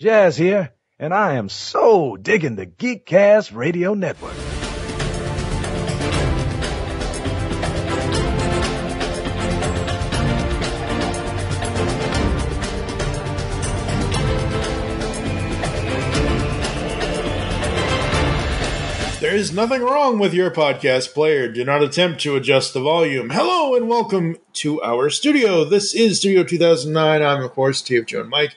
Jazz here, and I am so digging the Geekcast Radio Network. There is nothing wrong with your podcast player. Do not attempt to adjust the volume. Hello and welcome to our studio. This is Studio 2009. I'm, of course, TFG1Mike.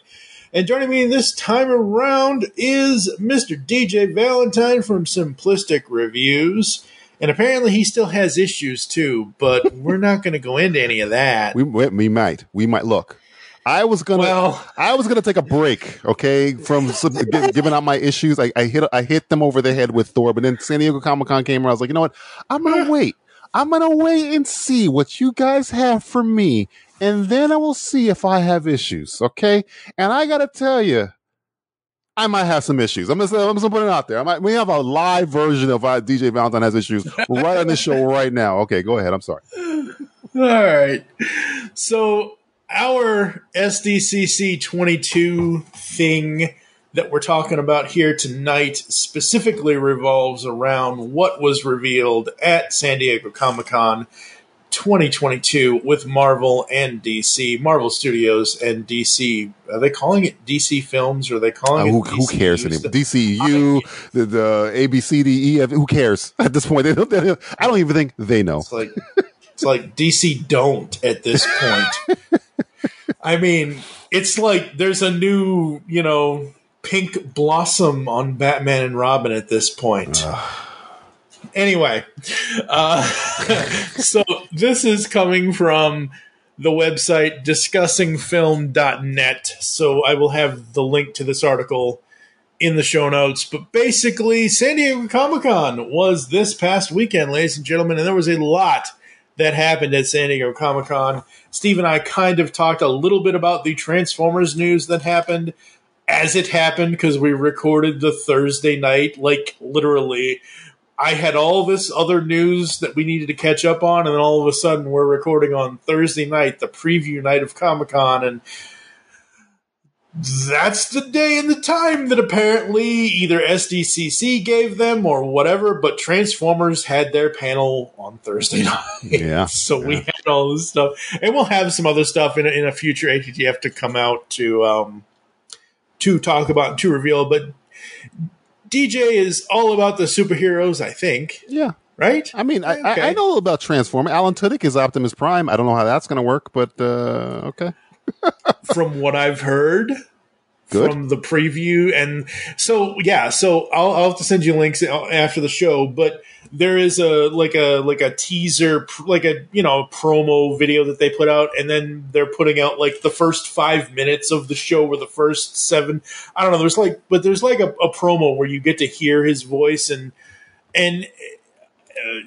And joining me this time around is Mr. DJ Valentine from Simplistic Reviews. And apparently he still has issues too, but we're not going to go into any of that. We, we might we might look. I was gonna Well- I was gonna take a break, okay, from some, gi- giving out my issues. I, I hit I hit them over the head with Thor, but then San Diego Comic Con came around. I was like, you know what? I'm gonna wait. I'm gonna wait and see what you guys have for me, and then I will see if I have issues. Okay, and I gotta tell you. I might have some issues. I'm just, I'm just putting it out there. I might, we have a live version of uh, DJ Valentine has issues right on the show right now. Okay, go ahead. I'm sorry. All right. So our SDCC 22 thing that we're talking about here tonight specifically revolves around what was revealed at San Diego Comic Con 2022 with Marvel and DC, Marvel Studios and DC. Are they calling it DC Films or are they Uh, calling who, it who DCU cares anymore? DCU, the, the A, B, C, D, E, F. Who cares at this point? They don't, they don't- I don't even think they know. It's like it's like DC don't at this point. I mean, it's like there's a new, you know, pink blossom on Batman and Robin at this point. Anyway, uh, so this is coming from the website discussingfilm.net. So I will have the link to this article in the show notes. But basically, San Diego Comic Con was this past weekend, ladies and gentlemen, and there was a lot that happened at San Diego Comic Con. Steve and I kind of talked a little bit about the Transformers news that happened as it happened because we recorded the Thursday night, like literally. I had all this other news that we needed to catch up on, and then all of a sudden we're recording on Thursday night, the preview night of Comic Con, and that's the day and the time that apparently either SDCC gave them or whatever, but Transformers had their panel on Thursday night. Yeah, so we had all this stuff. And we'll have some other stuff in a, in a future ATTF to come out to um, to talk about, and to reveal. But DJ is all about the superheroes, I think, Yeah. right? I mean, I, Okay. I, I know about Transform. Alan Tudyk is Optimus Prime. I don't know how that's going to work, but uh, okay. from what I've heard Good. from the preview. And so, yeah, so I'll, I'll have to send you links after the show, but there is a like a like a teaser like a you know promo video that they put out and then they're putting out like the first five minutes of the show or the first seven i don't know there's like but there's like a, a promo where you get to hear his voice and and uh,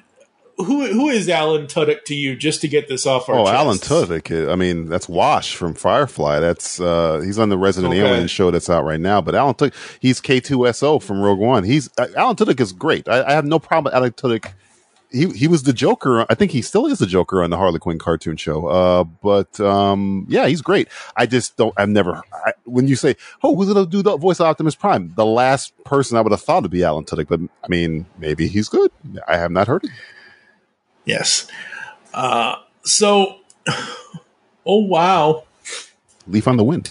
who who is alan tudyk to you just to get this off our Oh, Alan? Tudyk. I mean, that's Wash from Firefly. That's uh, he's on the Resident Okay. Alien show that's out right now. But Alan Tudyk, he's K2SO from Rogue One. He's uh, Alan Tudyk is great. I, I have no problem with Alan Tudyk. He he was the Joker. I think he still is the Joker on the Harley Quinn cartoon show. Uh, but um, yeah, he's great. I just don't. I've never. I, when you say, "Oh, who's gonna do the voice of Optimus Prime?" The last person I would have thought would be Alan Tudyk. But I mean, maybe he's good. I have not heard it. Yes. Uh, so, oh wow, Leaf on the Wind.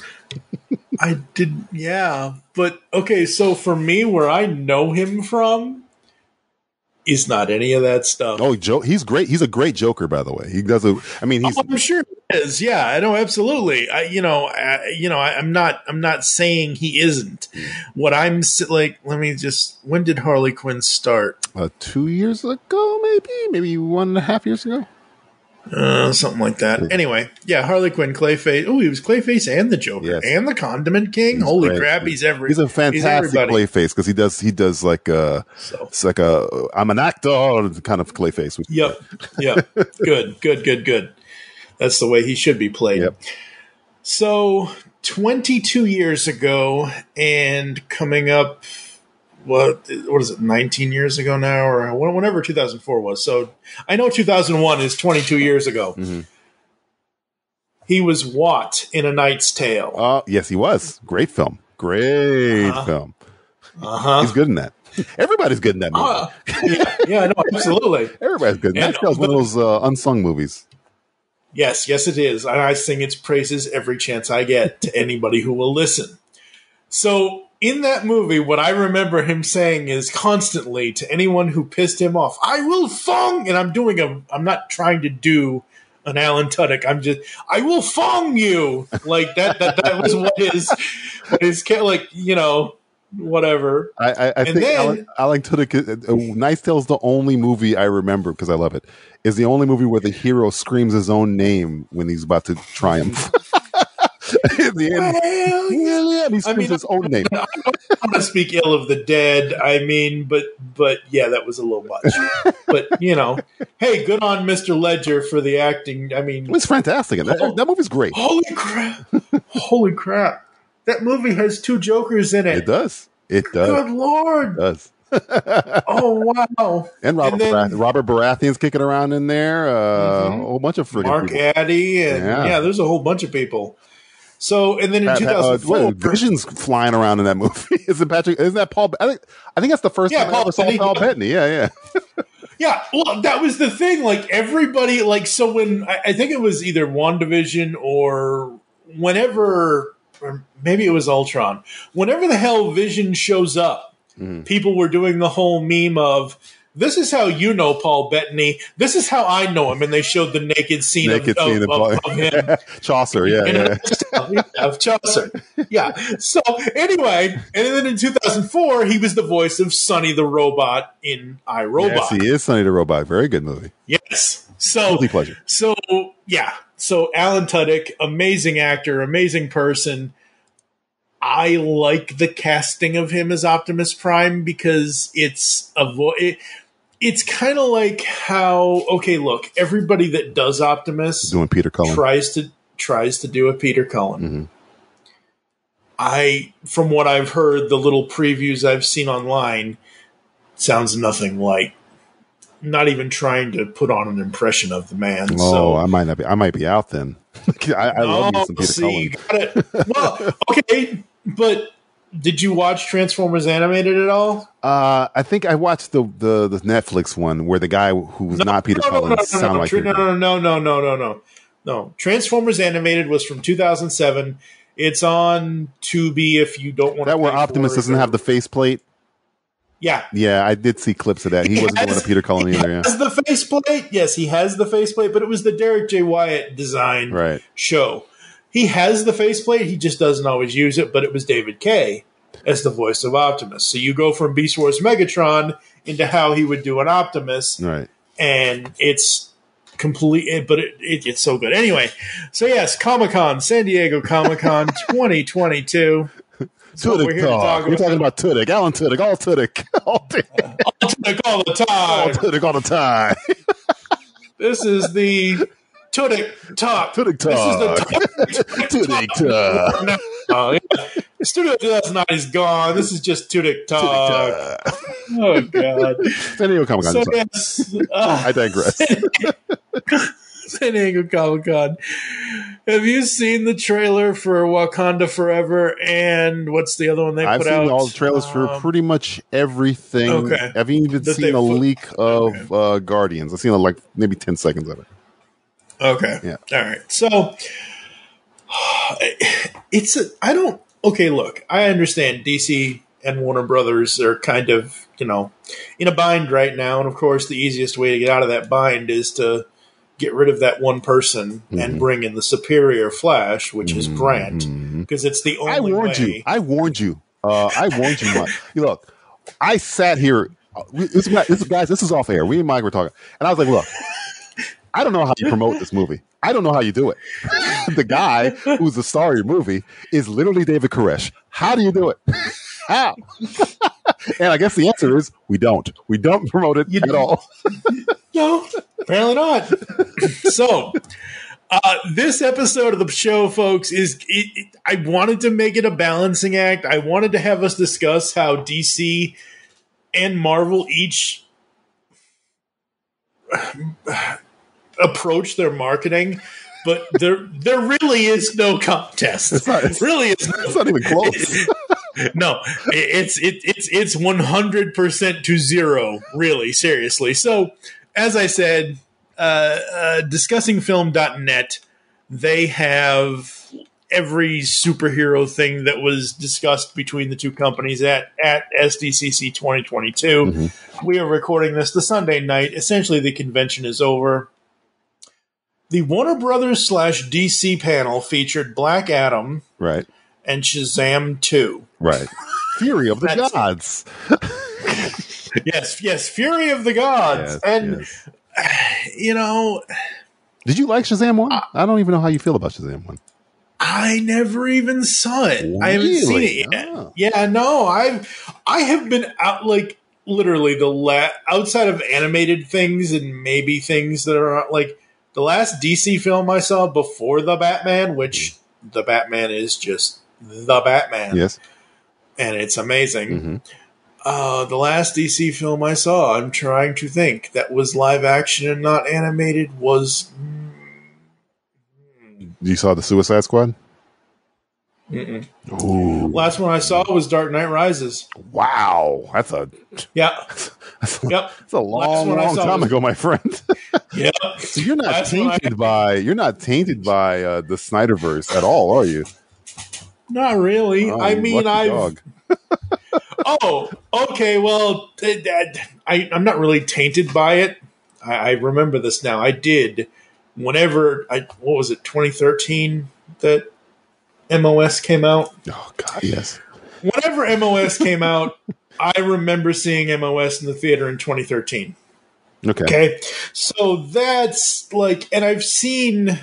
I did. Yeah, but okay. So for me, where I know him from is not any of that stuff. Oh, Joe, he's great. He's a great Joker, by the way. He does a. I mean, he's Oh, I'm sure he is. Yeah, I know absolutely. I, you know, I, you know, I, I'm not. I'm not saying he isn't. What I'm like. Let me just. When did Harley Quinn start? uh, two years ago, maybe, maybe one and a half years ago. Uh, something like that. Anyway, yeah, Harley Quinn, Clayface. Oh, he was Clayface and the Joker Yes. and the Condiment King. He's Holy great. crap, he's every. He's a fantastic everybody. Clayface because he does he does like a So. it's like a I'm an actor kind of Clayface. Yep. Yep. good. Good. Good. Good. That's the way he should be played. Yep. So, 22 years ago, and coming up, what what is it? 19 years ago now, or whenever 2004 was. So, I know 2001 is 22 years ago. Mhm. He was Wat in A Knight's Tale. Uh, yes, he was great film. Great Uh-huh. film. Uh huh. He's good in that. Everybody's good in that movie. Uh, yeah, yeah, no, absolutely. Everybody's good. and- Knight's Tale is one of those uh, unsung movies. Yes, yes, it is. And I sing its praises every chance I get to anybody who will listen. So, in that movie, what I remember him saying is constantly to anyone who pissed him off, I will fong! And I'm doing a, I'm not trying to do an Alan Tudyk. I'm just, I will fong you! Like that, that, that was what his, what his, like, you know, whatever. I, I, I think then- Alan, Alan Tudyk, uh, uh, Knight's Tale is the only movie I remember because I love it. Is the only movie where the hero screams his own name when he's about to triumph. In the end, Well, yeah, yeah, he screams mean, his own name. I don't want to speak ill of the dead. I mean, but but yeah, that was a little much. but you know, hey, good on Mister Ledger for the acting. I mean, It's fantastic. That, that movie's great. holy crap, holy crap, that movie has two Jokers in it. It does. It does. Good lord! It does. Oh wow, And Robert And then- Barath- Robert Baratheon's kicking around in there. Uh, Mhm. A whole bunch of friggin' Mark people. Addy, and Yeah. yeah. there's a whole bunch of people. So, and then in Pat- two uh, what, Vision's flying around in that movie. Isn't Patrick? Isn't that Paul? I think. I think that's the first Yeah, time I Paul ever saw Bettany. Paul Bettany. Yeah, yeah. Yeah, well, that was the thing. Like everybody, like so when I, I think it was either WandaVision or whenever, or maybe it was Ultron. Whenever the hell Vision shows up, Mhm. people were doing the whole meme of. This is how you know Paul Bettany. This is how I know him. And they showed the naked scene, Naked of, scene of, of- of, him Chaucer. Yeah, in yeah. of Chaucer. Yeah. So anyway, and then in 2004, he was the voice of Sonny the Robot in iRobot. Yes, he is Sonny the Robot. Very good movie. Yes. So Guilty pleasure. so yeah. So Alan Tudyk, amazing actor, amazing person. I like the casting of him as Optimus Prime because it's a vo- it, it's kind of like how okay, look, everybody that does Optimus Doing Peter Cullen. tries to tries to do a Peter Cullen. Mhm. I, from what I've heard, the little previews I've seen online, sounds nothing like. Not even trying to put on an impression of the man. Oh, so I might not be. I might be out then. I, I love me Oh, some Peter see, you Cullen. got it. Well, okay, but did you watch Transformers animated at all? Uh, I think I watched the, the the Netflix one where the guy who was not Peter no, no, Cullen no, no, sounded no, like no, no, no, no, no, no, no, no. Transformers animated was from 2007. It's on Tubi if you don't want That to. where Optimus doesn't have the faceplate. Yeah, Yeah, I did see clips of that. He He wasn't has- a Peter Cullen he either. Yeah. has the faceplate. Yes, he has the faceplate, but it was the Derrick J. Wyatt design Right. show. He has the faceplate. He just doesn't always use it. But it was David Kaye as the voice of Optimus. So you go from Beast Wars Megatron into how he would do an Optimus, Right. and it's complete. But it, it, it's so good. Anyway, so yes, Comic Con, San Diego Comic Con 2022. That's what we're Tudyk talk. We're talking about Tudyk. Alan Tudyk. All Tudyk. All Tudyk. all the All time. Tudyk all the time. This is the Tudyk talk. Tudyk This is the talk. Tudyk talk. Studio 2009 is gone. This is just Tudyk talk. Oh god. San Diego Comic Con. So yes, uh, I digress. San Diego Comic Con. Have you seen the trailer for Wakanda Forever and what's the other one they I've put seen all the trailers for Um, pretty much everything. Okay. I've even That seen a leak of uh, Guardians. I've seen like maybe ten seconds of it. Okay. Yeah. All right. So it's a, I don't okay, look, I understand DC and Warner Brothers are kind of, you know, in a bind right now and of course the easiest way to get out of that bind is to get rid of that one person and Mhm. bring in the superior Flash, which is Grant, because it's the only I warned way. you. I warned you. Uh, I warned you. Look, I sat here. uh, This, this, guys, this is off air. We and Mike were talking, and I was like, "Look, I don't know how you promote this movie. I don't know how you do it. the guy who's the star of your movie is literally David Koresh. How do you do it? how?" and I guess the answer is we don't. We don't promote it You at don't. all. No, apparently not. so, uh, this episode of the show, folks, is it, it- I wanted to make it a balancing act. I wanted to have us discuss how DC and Marvel each approach their marketing, but there there really is no contest. It's not- it's- really is. It's not even close. no, it's it, it's it's one hundred percent to zero. Really, seriously. So, as I said, uh, uh, discussingfilm.net, they have every superhero thing that was discussed between the two companies at at SDCC 2022. Mhm. We are recording this the Sunday night. Essentially, the convention is over. The Warner Brothers slash DC panel featured Black Adam Right. and Shazam 2. Right. Fury of the gods. yes, yes, Fury of the Gods. Yes, and, yes. you know, Did you like Shazam one? I don't even know how you feel about Shazam one. I never even saw it. I haven't seen it yet. Oh. Yeah, no, I've I have been out like literally the la- outside of animated things and maybe things that are like the last DC film I saw before the Batman, which the Batman is just the Batman, Yes. and it's amazing. hmm Uh, the last DC film I saw, I'm trying to think, that was live action and not animated was. You saw the Suicide Squad? Last one I saw was Dark Knight Rises. Wow. That's a Yeah, that's a, yep, that's a long, long time was- ago, my friend. yep. so you're not one I- tainted by you're not tainted by uh, the Snyderverse at all, are you? Not really. Oh, I mean, I've. dog. Oh, okay. Well, I, I'm not really tainted by it. I, I remember this now. I did whenever I what was it 2013 that MOS came out. Oh God, yes. Whenever MOS came out, I remember seeing MOS in the theater in 2013. Okay. Okay. So that's like, and I've seen,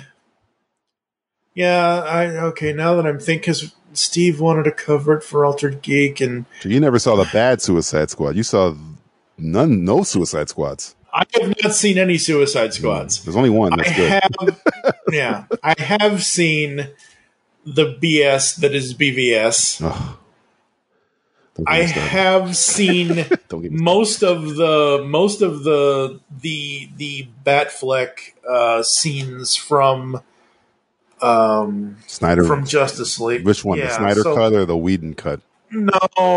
yeah, I, okay, now that I'm thinking, because Steve wanted to cover it for Altered Geek, and So you never saw the bad Suicide Squad. You saw none, no Suicide Squads. I have not seen any Suicide mm, Squads. There's only one. I That's good. have, yeah, I have seen the BS that is BVS. Ugh. I have seen Don't get me most of the most of the the the Batfleck uh, scenes from um Snyder. from Justice League. which one? the Snyder so- cut or the Whedon cut? No,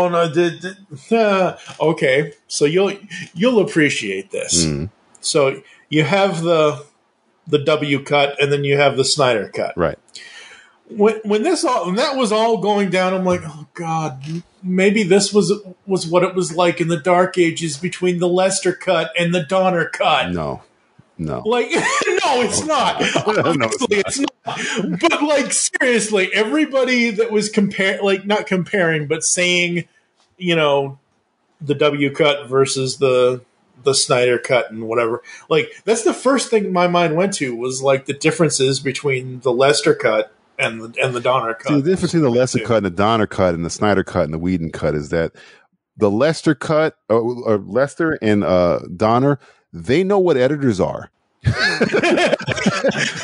no. The, the, uh, okay, so you'll you'll appreciate this. Mm, So you have the the W cut, and then you have the Snyder cut. right. When when this all when that was all going down, I'm like, oh god, maybe this was was what it was like in the Dark Ages between the Lester cut and the Donner cut. No. No. Like, no, it's not. No, it's Obviously, it's not. But like, seriously, everybody that was compare, like, not comparing, but saying, you know, the W cut versus the the Snyder cut and whatever. Like, that's the first thing my mind went to was like the differences between the Lester cut and the and the Donner cut. See, the difference between the Lester too. cut and the Donner cut and the Snyder cut and the Whedon cut is that the Lester cut, or, or Lester and uh, Donner, they know what editors are.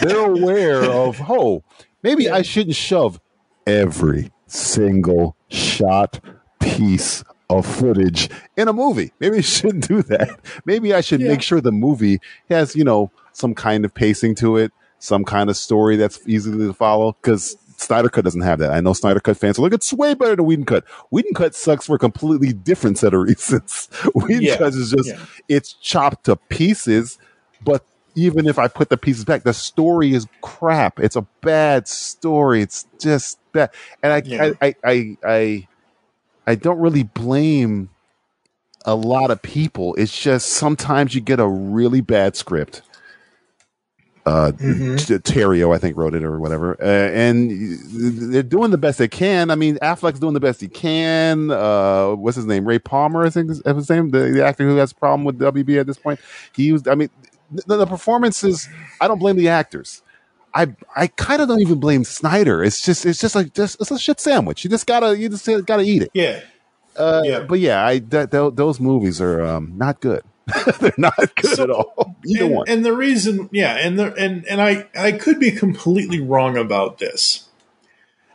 They're aware of, oh, maybe I shouldn't shove every single shot piece of footage in a movie. Maybe I shouldn't do that. Maybe I should Yeah. make sure the movie has, you know, some kind of pacing to it, some kind of story that's easy to follow. Because Snyder Cut doesn't have that. I know Snyder Cut fans are like, it's way better than Whedon Cut. Whedon Cut sucks for a completely different set of reasons. Whedon Yeah. Cut is just, Yeah. it's chopped to pieces, but even if I put the pieces back, the story is crap. It's a bad story. It's just bad. And I, Yeah. I, I, I, I, I don't really blame a lot of people. It's just sometimes you get a really bad script. Uh, Mhm. Terrio, I think, wrote it or whatever, uh, and they're doing the best they can. I mean, Affleck's doing the best he can. Uh, what's his name? Ray Palmer, I think is his name, the, the actor who has a problem with WB at this point. He used. I mean, the, the performances. I don't blame the actors. I I kind of don't even blame Snyder. It's just it's just like just it's a shit sandwich. You just gotta you just gotta eat it. Yeah. Uh, Yeah. But yeah, I that, tho- those movies are um, not good. They're not good So- at all. Either and, one. and the reason, yeah, and the and and I I could be completely wrong about this,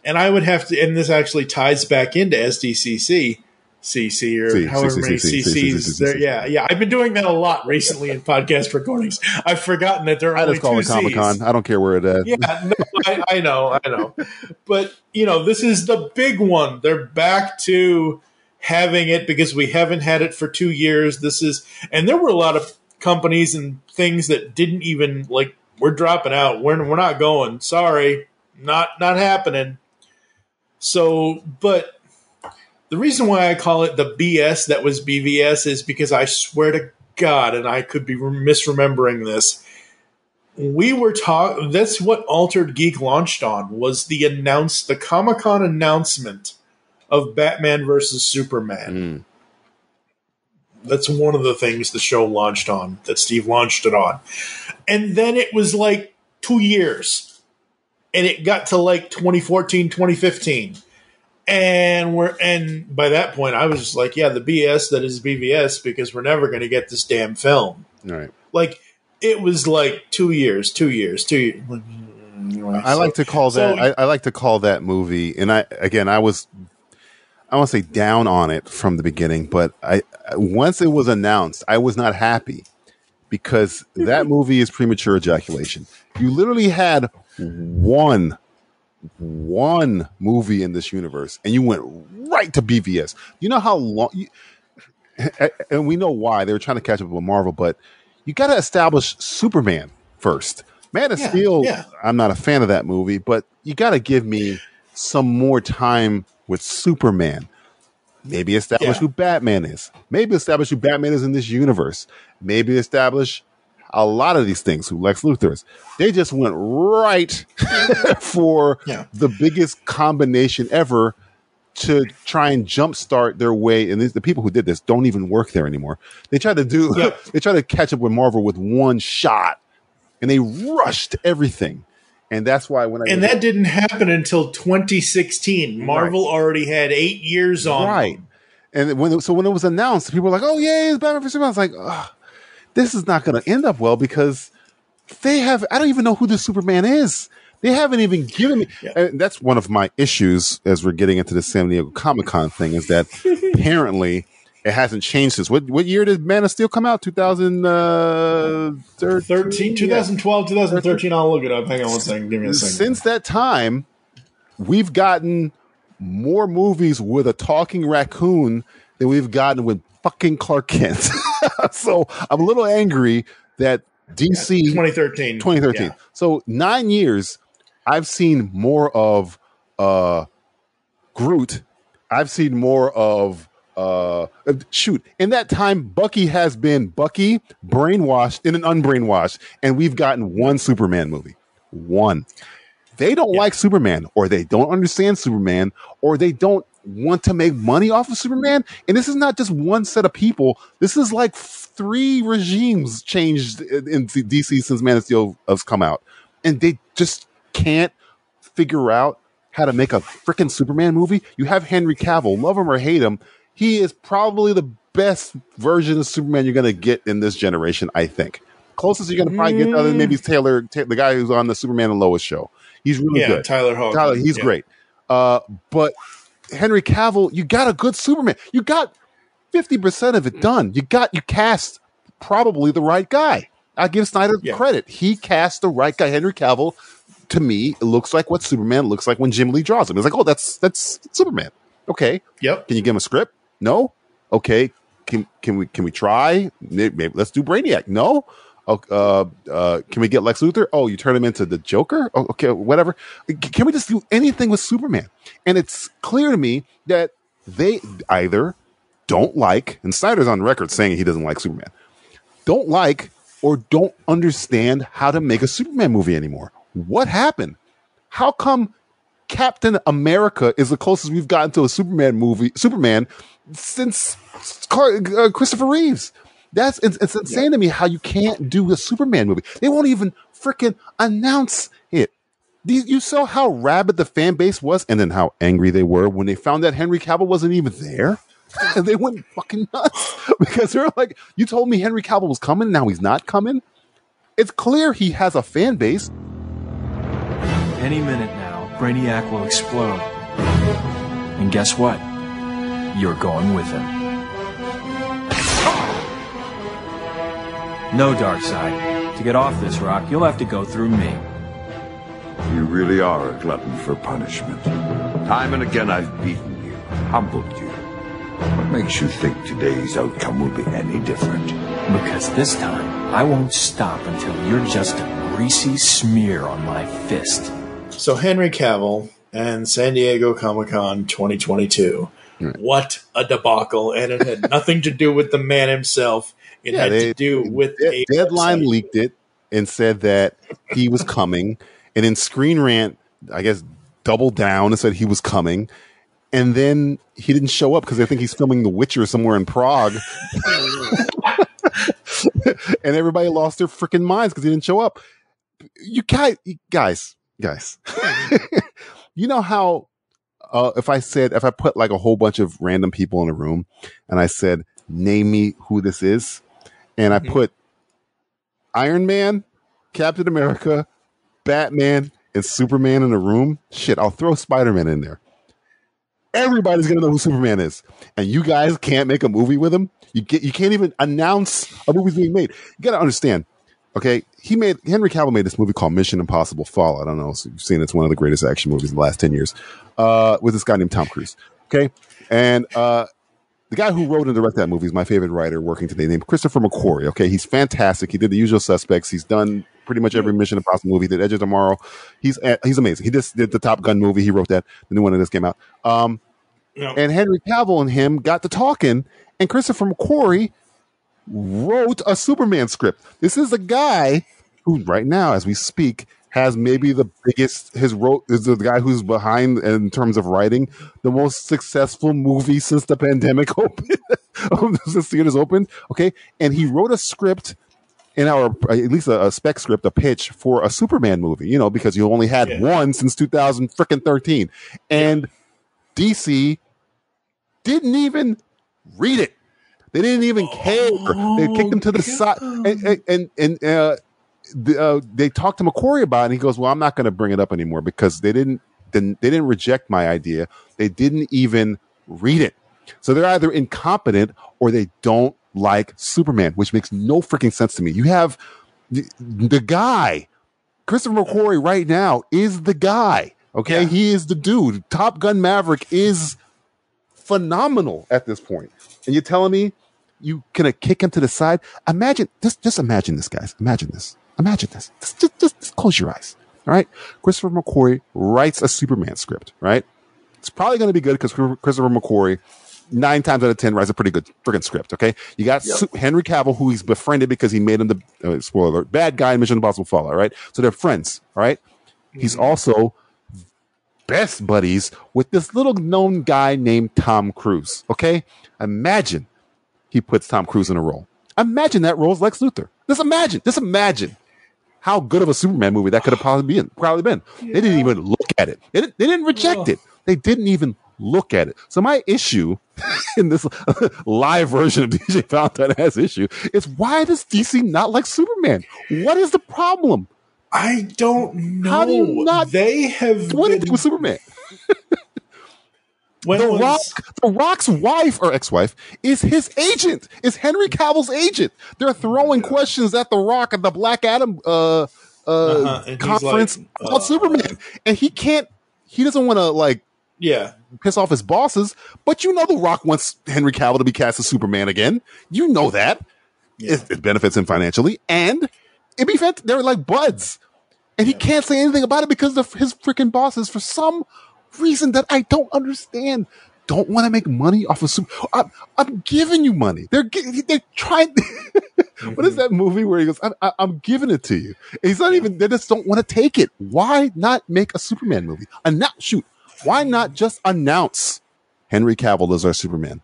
and I would have to, and this actually ties back into SDCC. CC or C, however C, many C, CCs. There. Yeah, yeah. I've been doing that a lot recently in podcast recordings. I've forgotten that there are I just call it Comic Con. I don't care where it is. Yeah, no, I, I know, I know. But you know, this is the big one. They're back to having it because we haven't had it for two years. This is, and there were a lot of companies and things that didn't even like. We're dropping out. We're we're not going. Sorry, not not happening. So, but the reason why I call it the BS that was BVS is because I swear to God, and I could be misremembering this. We were talking. That's what Altered Geek launched on was the announce the Comic Con announcement of Batman versus Superman. Mm. That's one of the things the show launched on. That Steve launched it on, and then it was like two years, and it got to like 2014, 2015 and we're and by that point I was just like, yeah, the BS that is BVS because we're never going to get this damn film. Right. Like it was like two years, two years, two years. I like to call so- that. I, I like to call that movie. And I again, I was, I want to say down on it from the beginning, but I once it was announced, I was not happy because mm-hmm. that movie is premature ejaculation. You literally had mm-hmm. one, one movie in this universe, and you went right to BVS. You know how long? You, and we know why they were trying to catch up with Marvel, but you got to establish Superman first. Man of Yeah, Steel, yeah. I'm not a fan of that movie, but you got to give me some more time with Superman. Maybe establish Yeah. who Batman is. Maybe establish who Batman is in this universe. Maybe establish a lot of these things who Lex Luthor is. They just went right for Yeah. the biggest combination ever to try and jumpstart their way. And the people who did this don't even work there anymore. They tried to do, Yeah. they tried to catch up with Marvel with one shot, and they rushed everything. And that's why when I and that didn't happen until 2016. Marvel already had eight years on. right, them. and when it, so when it was announced, people were like, "Oh yeah, it's Batman for Superman." I was like, Ugh, "This is not going to end up well because they have. I don't even know who the Superman is. They haven't even given me. Yeah. And that's one of my issues as we're getting into the San Diego Comic Con thing is that apparently it hasn't changed since what what year did Man of Steel come out? Two thousand 13, 2012, 2013. I'll look it up. Hang on one second. Give me a second. Since that time, we've gotten more movies with a talking raccoon than we've gotten with fucking Clark Kent. so I'm a little angry that DC 2013. 2013. Yeah. So nine years, I've seen more of uh, Groot. I've seen more of uh, shoot. In that time, Bucky has been Bucky brainwashed and an unbrainwashed, and we've gotten one Superman movie. One. They don't like Superman, or they don't understand Superman, or they don't want to make money off of Superman. And this is not just one set of people. This is like three regimes changed in in DC since Man of Steel has come out, and they just can't figure out how to make a freaking Superman movie. You have Henry Cavill, love him or hate him, he is probably the best version of Superman you're going to get in this generation. I think closest you're going to probably get other than maybe Taylor, Ta- the guy who's on the Superman and Lois show. He's really Yeah, good. Tyler. Tyler, he's Yeah. great. Uh, but Henry Cavill, you got a good Superman. You got fifty percent of it done. You got you cast probably the right guy. I give Snyder Yeah. credit. He cast the right guy. Henry Cavill, to me, it looks like what Superman looks like when Jim Lee draws him. It's like, oh, that's that's Superman. Okay, Yep. can you give him a script? No. Okay. Can can we can we try? Maybe, let's do Brainiac. No. Uh, uh, can we get Lex Luthor? Oh, you turn him into the Joker? Oh, okay, whatever. Can we just do anything with Superman? And it's clear to me that they either don't like, and Snyder's on record saying he doesn't like Superman, don't like or don't understand how to make a Superman movie anymore. What happened? How come Captain America is the closest we've gotten to a Superman movie, Superman, since Car- uh, Christopher Reeves? That's it's, it's insane to me how you can't do a Superman movie. They won't even freaking announce it. These, you saw how rabid the fan base was, and then how angry they were when they found that Henry Cavill wasn't even there. And they went fucking nuts because they're like, "You told me Henry Cavill was coming, now he's not coming." It's clear he has a fan base. Any minute now, Brainiac will explode. And guess what? you're going with him. No, Darkseid. To get off this rock, you'll have to go through me. You really are a glutton for punishment. Time and again I've beaten you, humbled you. What makes you think today's outcome will be any different? Because this time, I won't stop until you're just a greasy smear on my fist. So Henry Cavill and San Diego Comic Con 2022. What a debacle! And it had nothing to do with the man himself. It Yeah, had they- to do with De- a Deadline website. leaked it and said that he was coming, and then Screen Rant, I guess, doubled down and said he was coming, and then he didn't show up because I think he's filming The Witcher somewhere in Prague, and everybody lost their freaking minds because he didn't show up. You guys, you guys, guys, you know how uh, if I said if I put like a whole bunch of random people in a room and I said, "Name me who this is," and I Mhm. put Iron Man, Captain America, Batman, and Superman in a room, shit, I'll throw Spider Man in there. Everybody's gonna know who Superman is, and you guys can't make a movie with him. You get, you can't even announce a movie's being made. You gotta understand. Okay, he made Henry Cavill made this movie called Mission Impossible Fallout. I don't know if you've seen it. It's one of the greatest action movies in the last ten years. Uh, with this guy named Tom Cruise. Okay, and uh, the guy who wrote and directed that movie is my favorite writer working today, named Christopher McQuarrie. Okay, he's fantastic. He did The Usual Suspects. He's done pretty much every Mission Impossible movie. He did Edge of Tomorrow. He's uh, he's amazing. He just did the Top Gun movie. He wrote that. The new one that just came out. Um, Yeah. and Henry Cavill and him got to talking, and Christopher McQuarrie wrote a Superman script. This is a guy who, right now, as we speak, has maybe the biggest. His wrote is the guy who's behind in terms of writing the most successful movie since the pandemic opened, since theaters opened. Okay, and he wrote a script in our at least a, a spec script, a pitch for a Superman movie. You know, because you only had Yeah. one since 2000 freaking 13, and DC didn't even read it. They didn't even care. They kicked him to the side, and and and, and uh, the, uh, they talked to McQuarrie about it. And he goes, "Well, I'm not going to bring it up anymore because they didn't. They didn't reject my idea. They didn't even read it. So they're either incompetent or they don't like Superman, which makes no freaking sense to me. You have the, the guy, Christopher McQuarrie, right now is the guy. Okay, Yeah. he is the dude. Top Gun Maverick is phenomenal at this point. And you're telling me you gonna kick him to the side? Imagine just just imagine this, guys. Imagine this. Imagine this. Just just, just, close your eyes. All right. Christopher McQuarrie writes a Superman script, right? It's probably gonna be good because Christopher McQuarrie nine times out of ten writes a pretty good freaking script. Okay, you got Su- Henry Cavill, who he's befriended because he made him the uh, spoiler alert, bad guy in Mission Impossible Fallout. Right, so they're friends. All right? he's also best buddies with this little known guy named Tom Cruise. Okay, imagine he puts Tom Cruise in a role. Imagine that role's Lex Luthor. Just imagine. Just imagine how good of a Superman movie that could have probably been. Probably been. They didn't even look at it. They didn't, they didn't reject it. They didn't even look at it. So my issue in this live version of DJ Valentine has issue is why does DC not like Superman? What is the problem? I don't know. How do you not- They have What did been, they do with Superman? when The was- Rock, The Rock's wife or ex-wife is his agent. Is Henry Cavill's agent. They're throwing questions at The Rock at the Black Adam uh, uh, Uh-huh, conference like, about uh, Superman, and he can't. He doesn't want to like Yeah, piss off his bosses, but you know The Rock wants Henry Cavill to be cast as Superman again. You know that. It, it benefits him financially, and it'd be fant- they're like buds, and he can't say anything about it because of his freaking bosses for some reason that I don't understand. Don't want to make money off of super. I'm, I'm giving you money. They're they're trying. What is mm-hmm. that movie where he goes, I'm, I'm giving it to you? He's not even. They just don't want to take it. Why not make a Superman movie? Announce, shoot. Why not just announce Henry Cavill as our Superman?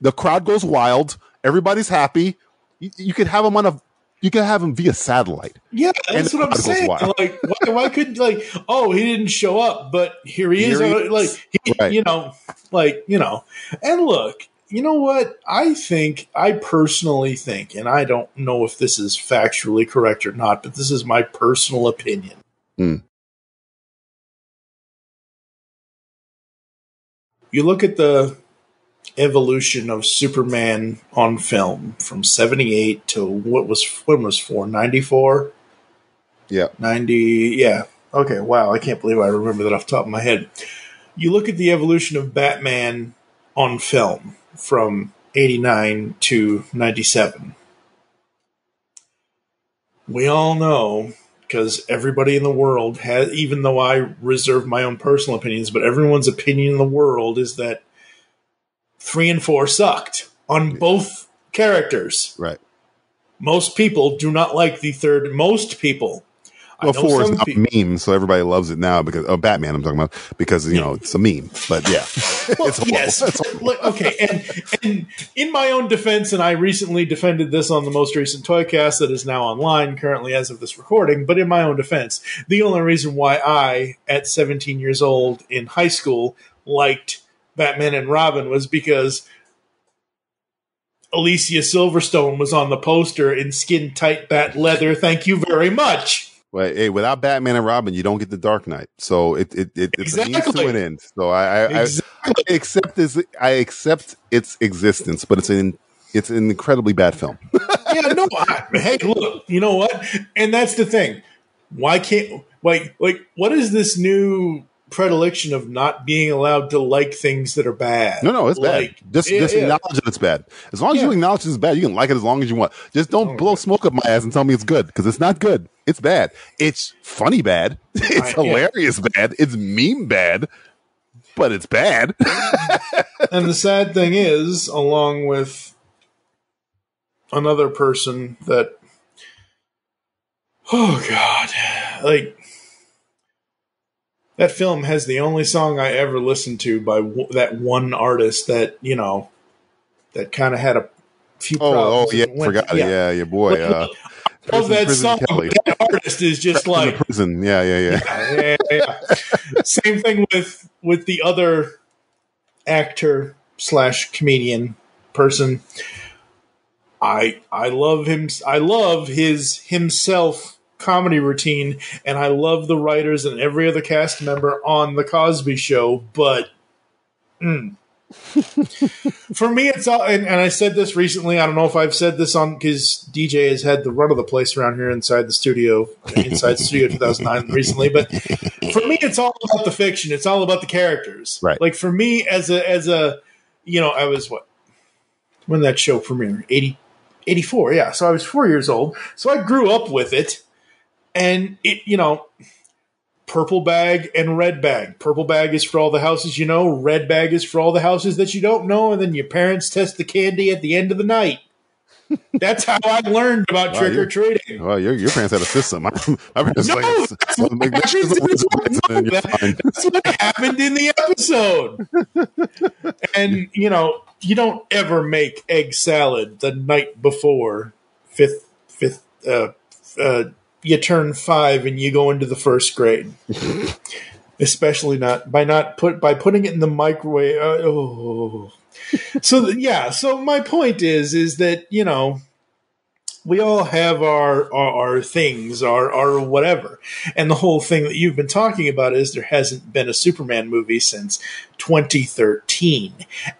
The crowd goes wild. Everybody's happy. You, you could have him on a. You can have him via satellite. yeah, that's what I'm the crowd goes saying. wild. Like, why, why could like, oh, he didn't show up, but here he is. He Uh. Like, he, Right. you know, like you know, and look, you know what? I think, I personally think, and I don't know if this is factually correct or not, but this is my personal opinion. Hmm. You look at the evolution of Superman on film from 78 to what was when was 4 94 Yeah. 90 yeah. Okay wow i can't believe i remember that off the top of my head. You look at the evolution of batman on film from 89 to 97 we all know because everybody in the world has even though i reserve my own personal opinions but everyone's opinion in the world is that 3 and 4 sucked on both characters Right. most people do not like the third most people Well, four is a meme, so everybody loves it now because oh, Batman. I'm talking about because you know it's a meme. But yeah, it's horrible. yes. It's horrible. Okay, and, and in my own defense, and I recently defended this on the most recent Toycast that is now online currently as of this recording. But in my own defense, the only reason why I, at 17 years old in high school, liked Batman and Robin was because Alicia Silverstone was on the poster in skin tight bat leather. Thank you very much. But hey, without Batman and Robin, you don't get the Dark Knight. So it it, it it's a means to an end. So I I, I, Exactly. I accept this. I accept its existence, but it's an it's an incredibly bad film. yeah, no. I, hey, look, you know what? And that's the thing. Why can't like like what is this new predilection of not being allowed to like things that are bad? No, no, it's Like, bad. Just yeah, just yeah. acknowledge that it's bad. As long as you acknowledge it's bad, you can like it as long as you want. Just Oh, don't blow smoke up my ass and tell me it's good because it's not good. It's bad. It's funny bad. It's I- yeah. hilarious bad. It's meme bad. But it's bad. And the sad thing is, along with another person that, oh god, like that film has the only song I ever listened to by w- that one artist that you know that kind of had a few. oh, oh yeah, went- forgot it. Yeah, your boy. Look, Uh, I love that Prison song. Kelly. That artist is just the like prison. Yeah, yeah, yeah. yeah, yeah, yeah. Same thing with with the other actor slash comedian person. I I love him. I love his himself comedy routine, and I love the writers and every other cast member on the Cosby Show. But mm. for me, it's all. And, and I said this recently. I don't know if I've said this on because DJ has had the run of the place around here inside the studio, inside Studio 2009 recently. But for me, it's all about the fiction. It's all about the characters. Right. Like for me, as a as a, you know, I was what when that show premiered 80, 84 yeah so i was four years old so i grew up with it and it you know purple bag and red bag. Purple bag is for all the houses you know. Red bag is for all the houses that you don't know. And then your parents test the candy at the end of the night. That's how i learned about Wow, trick-or-treating Well, your your parents had a system. My parents No, like, that's what make make happened in the- and then you're that- That's what happened in the episode. and you know, you don't ever make egg salad the night before fifth fifth uh, uh, you turn five and you go into the first grade. Especially not by not put by putting it in the microwave. Uh, oh. So th- yeah. So my point is, is that you know we all have our, our our things, our our whatever. And the whole thing that you've been talking about is there hasn't been a Superman movie since 2013.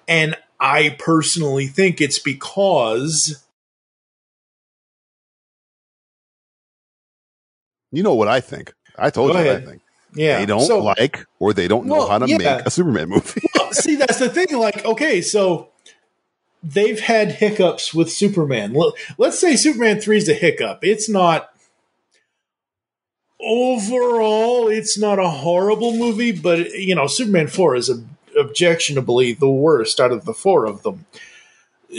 And I personally think it's because You know what I think? I told Go you what I think. yeah, They don't so, like or they don't know Well, how to yeah. make a Superman movie. Well, see, that's the thing. Like, okay, so they've had hiccups with Superman. Let's say Superman 3 is a hiccup. It's not overall, it's not a horrible movie, but you know, Superman 4 is ob- objectionably the worst out of the four of them.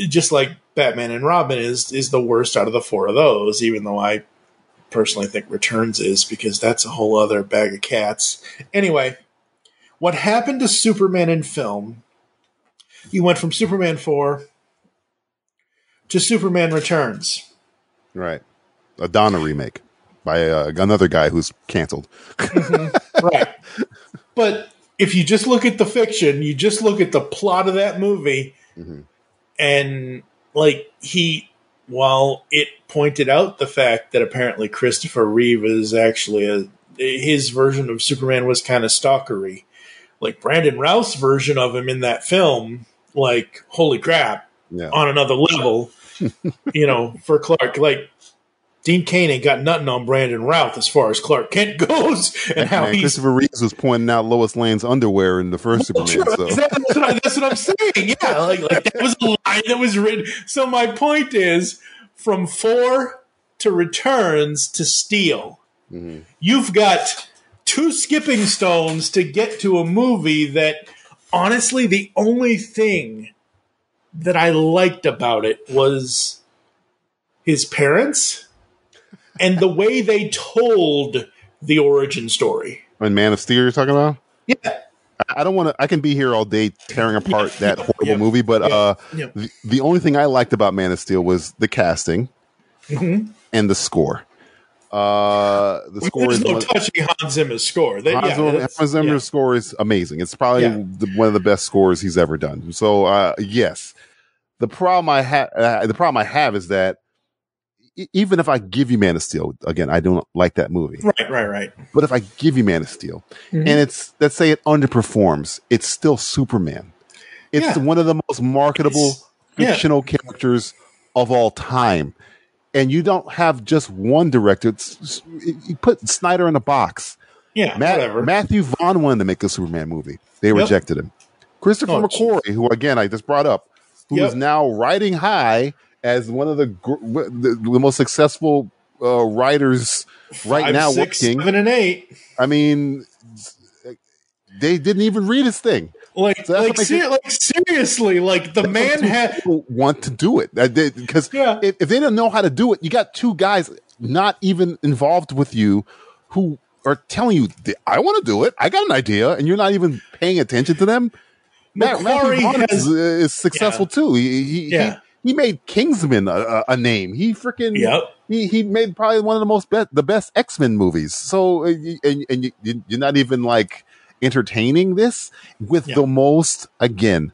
Just like Batman and Robin is is the worst out of the four of those, even though I personally think Returns is because that's a whole other bag of cats. Anyway, what happened to Superman in film? You went from Superman 4 to Superman Returns. right. A Donner remake by uh, another guy who's canceled. right. But if you just look at the fiction, you just look at the plot of that movie, Mhm. and like he, while it pointed out the fact that apparently Christopher Reeve is actually a his version of Superman was kind of stalkery. Like Brandon Routh's version of him in that film like holy crap Yeah. on another level. you know, for Clark, like Dean Cain ain't got nothing on Brandon Routh as far as Clark Kent goes, and how Man, Christopher Reeves was pointing out Lois Lane's underwear in the first Superman. So. Exactly. That's, what I, that's what I'm saying. Yeah, like, like that was a line that was written. So my point is, from four to returns to Steel, mm-hmm. you've got two skipping stones to get to a movie that, honestly, the only thing that I liked about it was his parents and the way they told the origin story. And Man of Steel, you're talking about? Yeah. I- don't want to. I can be here all day tearing apart that horrible Yeah. movie, but Yeah. uh, Yeah. the, the only thing I liked about Man of Steel was the casting Mm-hmm. and the score. Uh, the score There's is no one, touching Hans Zimmer's score. That, Hans yeah, Hans Zimmer's score is amazing. It's probably the, one of the best scores he's ever done. So, uh, yes, the problem I have, uh, the problem I have is that even if I give you Man of Steel, again, I don't like that movie. Right, right, right. But if I give you Man of Steel, Mhm. and it's let's say it underperforms, it's still Superman. It's Yeah. one of the most marketable It's- yeah. fictional characters of all time. And you don't have just one director. It's, it's- you put Snyder in a box. Yeah, Matt, whatever. Matthew Vaughn wanted to make a Superman movie. They Yep. rejected him. Christopher Oh, McQuarrie, who again I just brought up, who is Yep. now riding high as one of the gr- the, the most successful uh, writers right Five, now six, working. seven, and eight. I mean, they didn't even read his thing. Like, So like, ser- like seriously, like the man had. Want to do it because Yeah. if, if they don't know how to do it, you got two guys not even involved with you who are telling you, "I want to do it. I got an idea," and you're not even paying attention to them. Matt, McQuarrie has- is, is successful too. He, he, Yeah. he, he made Kingsman a, a, name. He freaking Yep. he, he made probably one of the most be- the best X Men movies. So uh, and and you, you're not even like entertaining this with Yeah. the most again.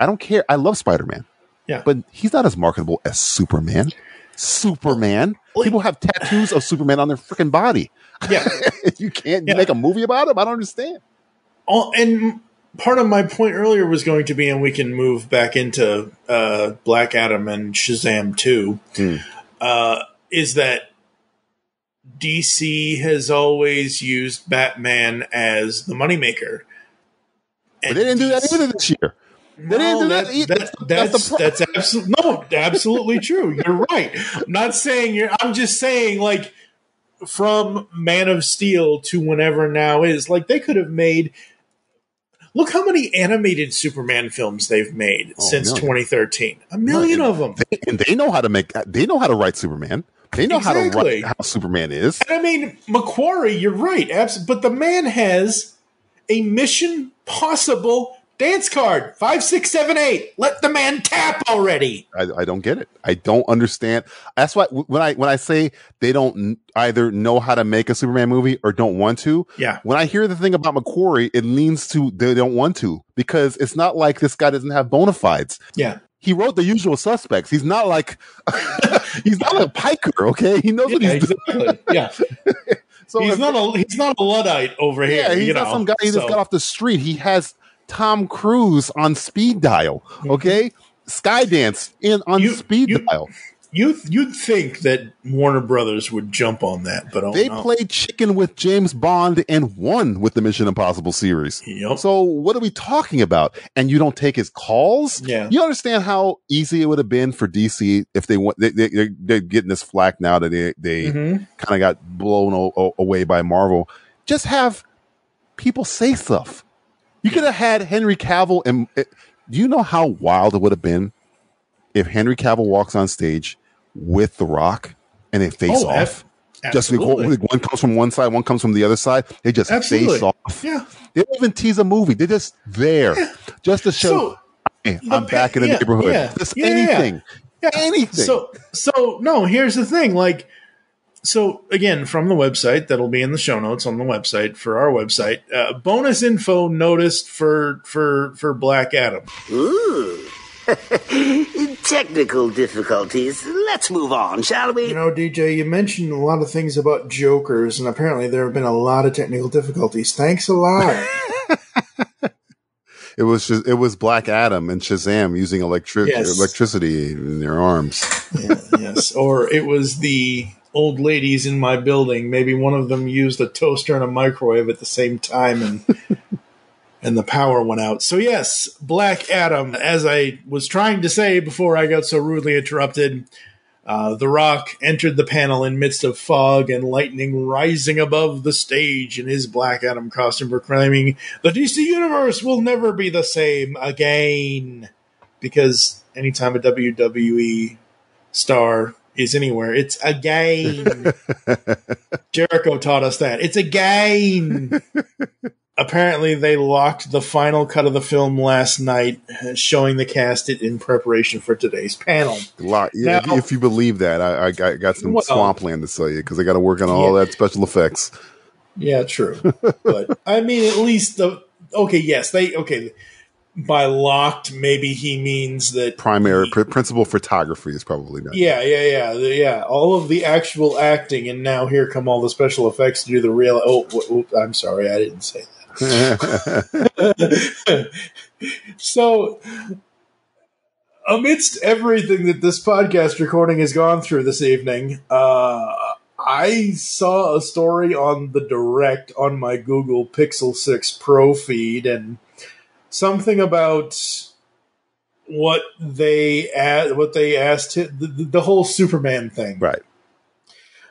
I don't care. I love Spider Man. Yeah. but he's not as marketable as Superman. Superman. Like- People have tattoos of Superman on their freaking body. Yeah. you can't Yeah. make a movie about him. I don't understand. Oh, and part of my point earlier was going to be, and we can move back into uh, Black Adam and Shazam 2, Hmm. uh, is that DC has always used Batman as the moneymaker. But they didn't do that either this year. They didn't do that that- either. That's That's that's that's, absolutely no, absolutely true. You're right. I'm not saying you're. I'm just saying like from Man of Steel to whenever now is like they could have made. Look how many animated Superman films they've made Oh, since million. 2013. A million Right. of them. and they know how to make. They know how to write Superman. They know how to Exactly. write how Superman is. And I mean, McQuarrie, you're right. Abs- but the man has a Mission Possible dance card. Five, six, seven, eight. Let the man tap already. I, I don't get it. I don't understand. That's why when I when I say they don't either know how to make a Superman movie or don't want to. Yeah. When I hear the thing about McQuarrie, it leans to they don't want to because it's not like this guy doesn't have bona fides. Yeah. He wrote the usual suspects. He's not like he's not a piker. Okay, he knows what Yeah, he's doing. Yeah. So he's if- not a he's not a luddite over here. Yeah, he's you not know. some guy he just got off the street. He has Tom Cruise on speed dial. Okay, Skydance in on Mm-hmm. You- speed you- dial. You you'd think that Warner Brothers would jump on that, but oh They no. played chicken with James Bond and won with the Mission Impossible series. Yep. So what are we talking about? And you don't take his calls? Yeah. You understand how easy it would have been for DC if they went? They, they, they're, they're getting this flack now that they they Mhm. kind of got blown o- o- away by Marvel. Just have people say stuff. You could have had Henry Cavill, and uh, do you know how wild it would have been if Henry Cavill walks on stage with The Rock and they face Oh, off? ab- Just absolutely. one comes from one side, one comes from the other side. They just Absolutely. face off. Yeah. They don't even tease a movie. They're just there, just to show So "Hey, I'm pa- back in the yeah, neighborhood. yeah, just yeah, yeah. anything, yeah. anything. So so no, here's the thing. Like so again, from the website that'll be in the show notes on the website for our website. Uh, bonus info noticed for for for Black Adam. Ooh. Technical difficulties. Let's move on, shall we? You know, DJ, you mentioned a lot of things about Jokers, and apparently there have been a lot of technical difficulties. Thanks a lot. It was just, it was Black Adam and Shazam using electric Yes. electricity in their arms. yes, or it was the old ladies in my building. Maybe one of them used a toaster and a microwave at the same time, and and the power went out. So yes, Black Adam. As I was trying to say before I got so rudely interrupted, uh, The Rock entered the panel in midst of fog and lightning rising above the stage in his Black Adam costume, proclaiming, "The DC universe will never be the same again." Because anytime a WWE star is anywhere. It's a game. Jericho taught us that. It's a game. Apparently, they locked the final cut of the film last night, showing the cast it in preparation for today's panel. Lot. Yeah, Now- if, you believe that, I, I got, got some Well- swampland to sell you because I got to work on all Yeah. that special effects. Yeah, true. but I mean, at least the okay. Yes, they okay. By locked, maybe he means that Primary pr- principal photography is probably not. Yeah, yeah, yeah, yeah. All of the actual acting, and now here come all the special effects to do the real. Oh, w- w- I'm sorry, I didn't say that. so, amidst everything that this podcast recording has gone through this evening, uh, I saw a story on the direct on my Google Pixel 6 Pro feed, and something about what they a- what they asked hi- the, the, the whole Superman thing. right.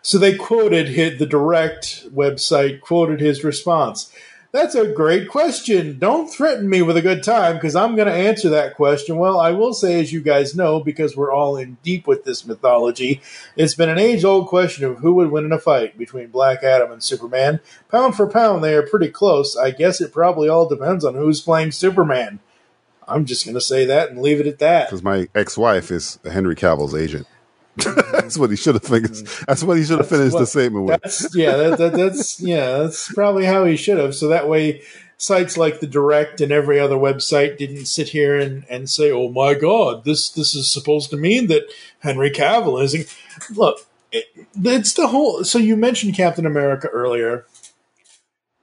So they quoted his, the direct website quoted his response. That's a great question. Don't threaten me with a good time because I'm going to answer that question. Well, I will say, as you guys know, because we're all in deep with this mythology, it's been an age old question of who would win in a fight between Black Adam and Superman. Pound for pound, they are pretty close. I guess it probably all depends on who's playing Superman. I'm just going to say that and leave it at that. Because my ex-wife is Henry Cavill's agent. that's what he should have finished. That's what he should have finished the statement with. That's yeah, that, that, that's yeah, that's probably how he should have. So that way, sites like the Direct and every other website didn't sit here and, and say, "Oh my God, this this is supposed to mean that Henry Cavill is." Look, it, it's the whole. So you mentioned Captain America earlier.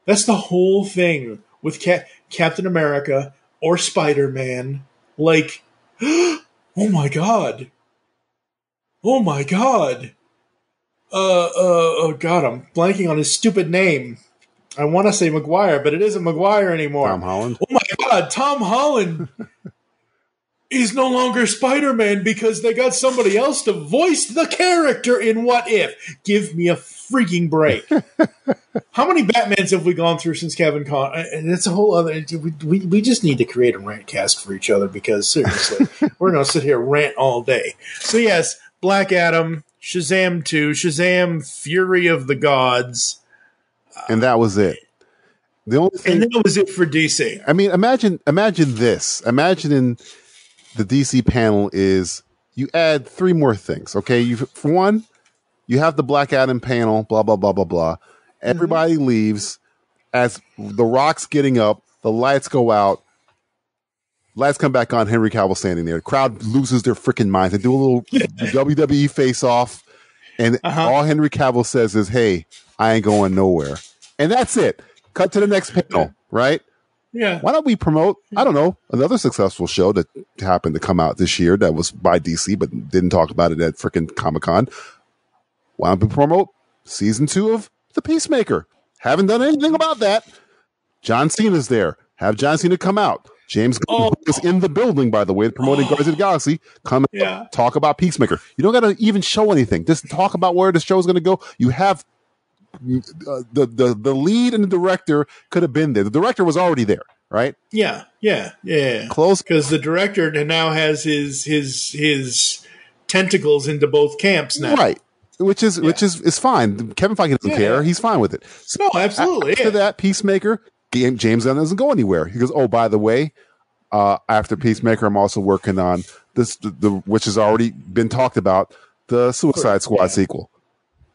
That's the whole thing with Ca- Captain America or Spider Man. Like, oh my God. Oh my God uh, uh, oh god, I'm blanking on his stupid name. I want to say McGuire, but it isn't McGuire anymore. Tom Holland. Oh my god, Tom Holland is no longer Spider Man because they got somebody else to voice the character in What If. Give me a freaking break. How many Batmans have we gone through since Kevin Con? And it's a whole other. We, we, we just need to create a rant cast for each other because seriously, we're going to sit here rant all day. So, yes, Black Adam, Shazam 2, Shazam Fury of the Gods. And that was it. The only thing And that was it for DC. I mean, imagine imagine this. Imagining the DC panel is you add three more things. Okay, you for one, you have the Black Adam panel. Blah blah blah blah blah. Everybody mm-hmm. leaves as the Rock's getting up. The lights go out. Lights come back on. Henry Cavill standing there. The crowd loses their freaking minds. They do a little WWE face off, and uh-huh. all Henry Cavill says is, "Hey, I ain't going nowhere," and that's it. Cut to the next panel. Right? Yeah. why don't we promote i don't know another successful show that happened to come out this year that was by dc but didn't talk about it at freaking comic-con why don't we promote season two of the peacemaker haven't done anything about that john cena's there have john cena come out james Oh. is in the building by the way promoting guardians of the galaxy come Yeah. talk about peacemaker you don't got to even show anything just talk about where the show is going to go you have uh, the, the the lead and the director could have been there the director was already there right Yeah. Yeah. Yeah. close because the director now has his his his tentacles into both camps now. right which is which is is fine kevin feige doesn't Yeah, care he's fine with it so No, absolutely. after yeah. that peacemaker james gunn doesn't go anywhere he goes oh by the way uh after peacemaker i'm also working on this the, the which has already been talked about the suicide squad sequel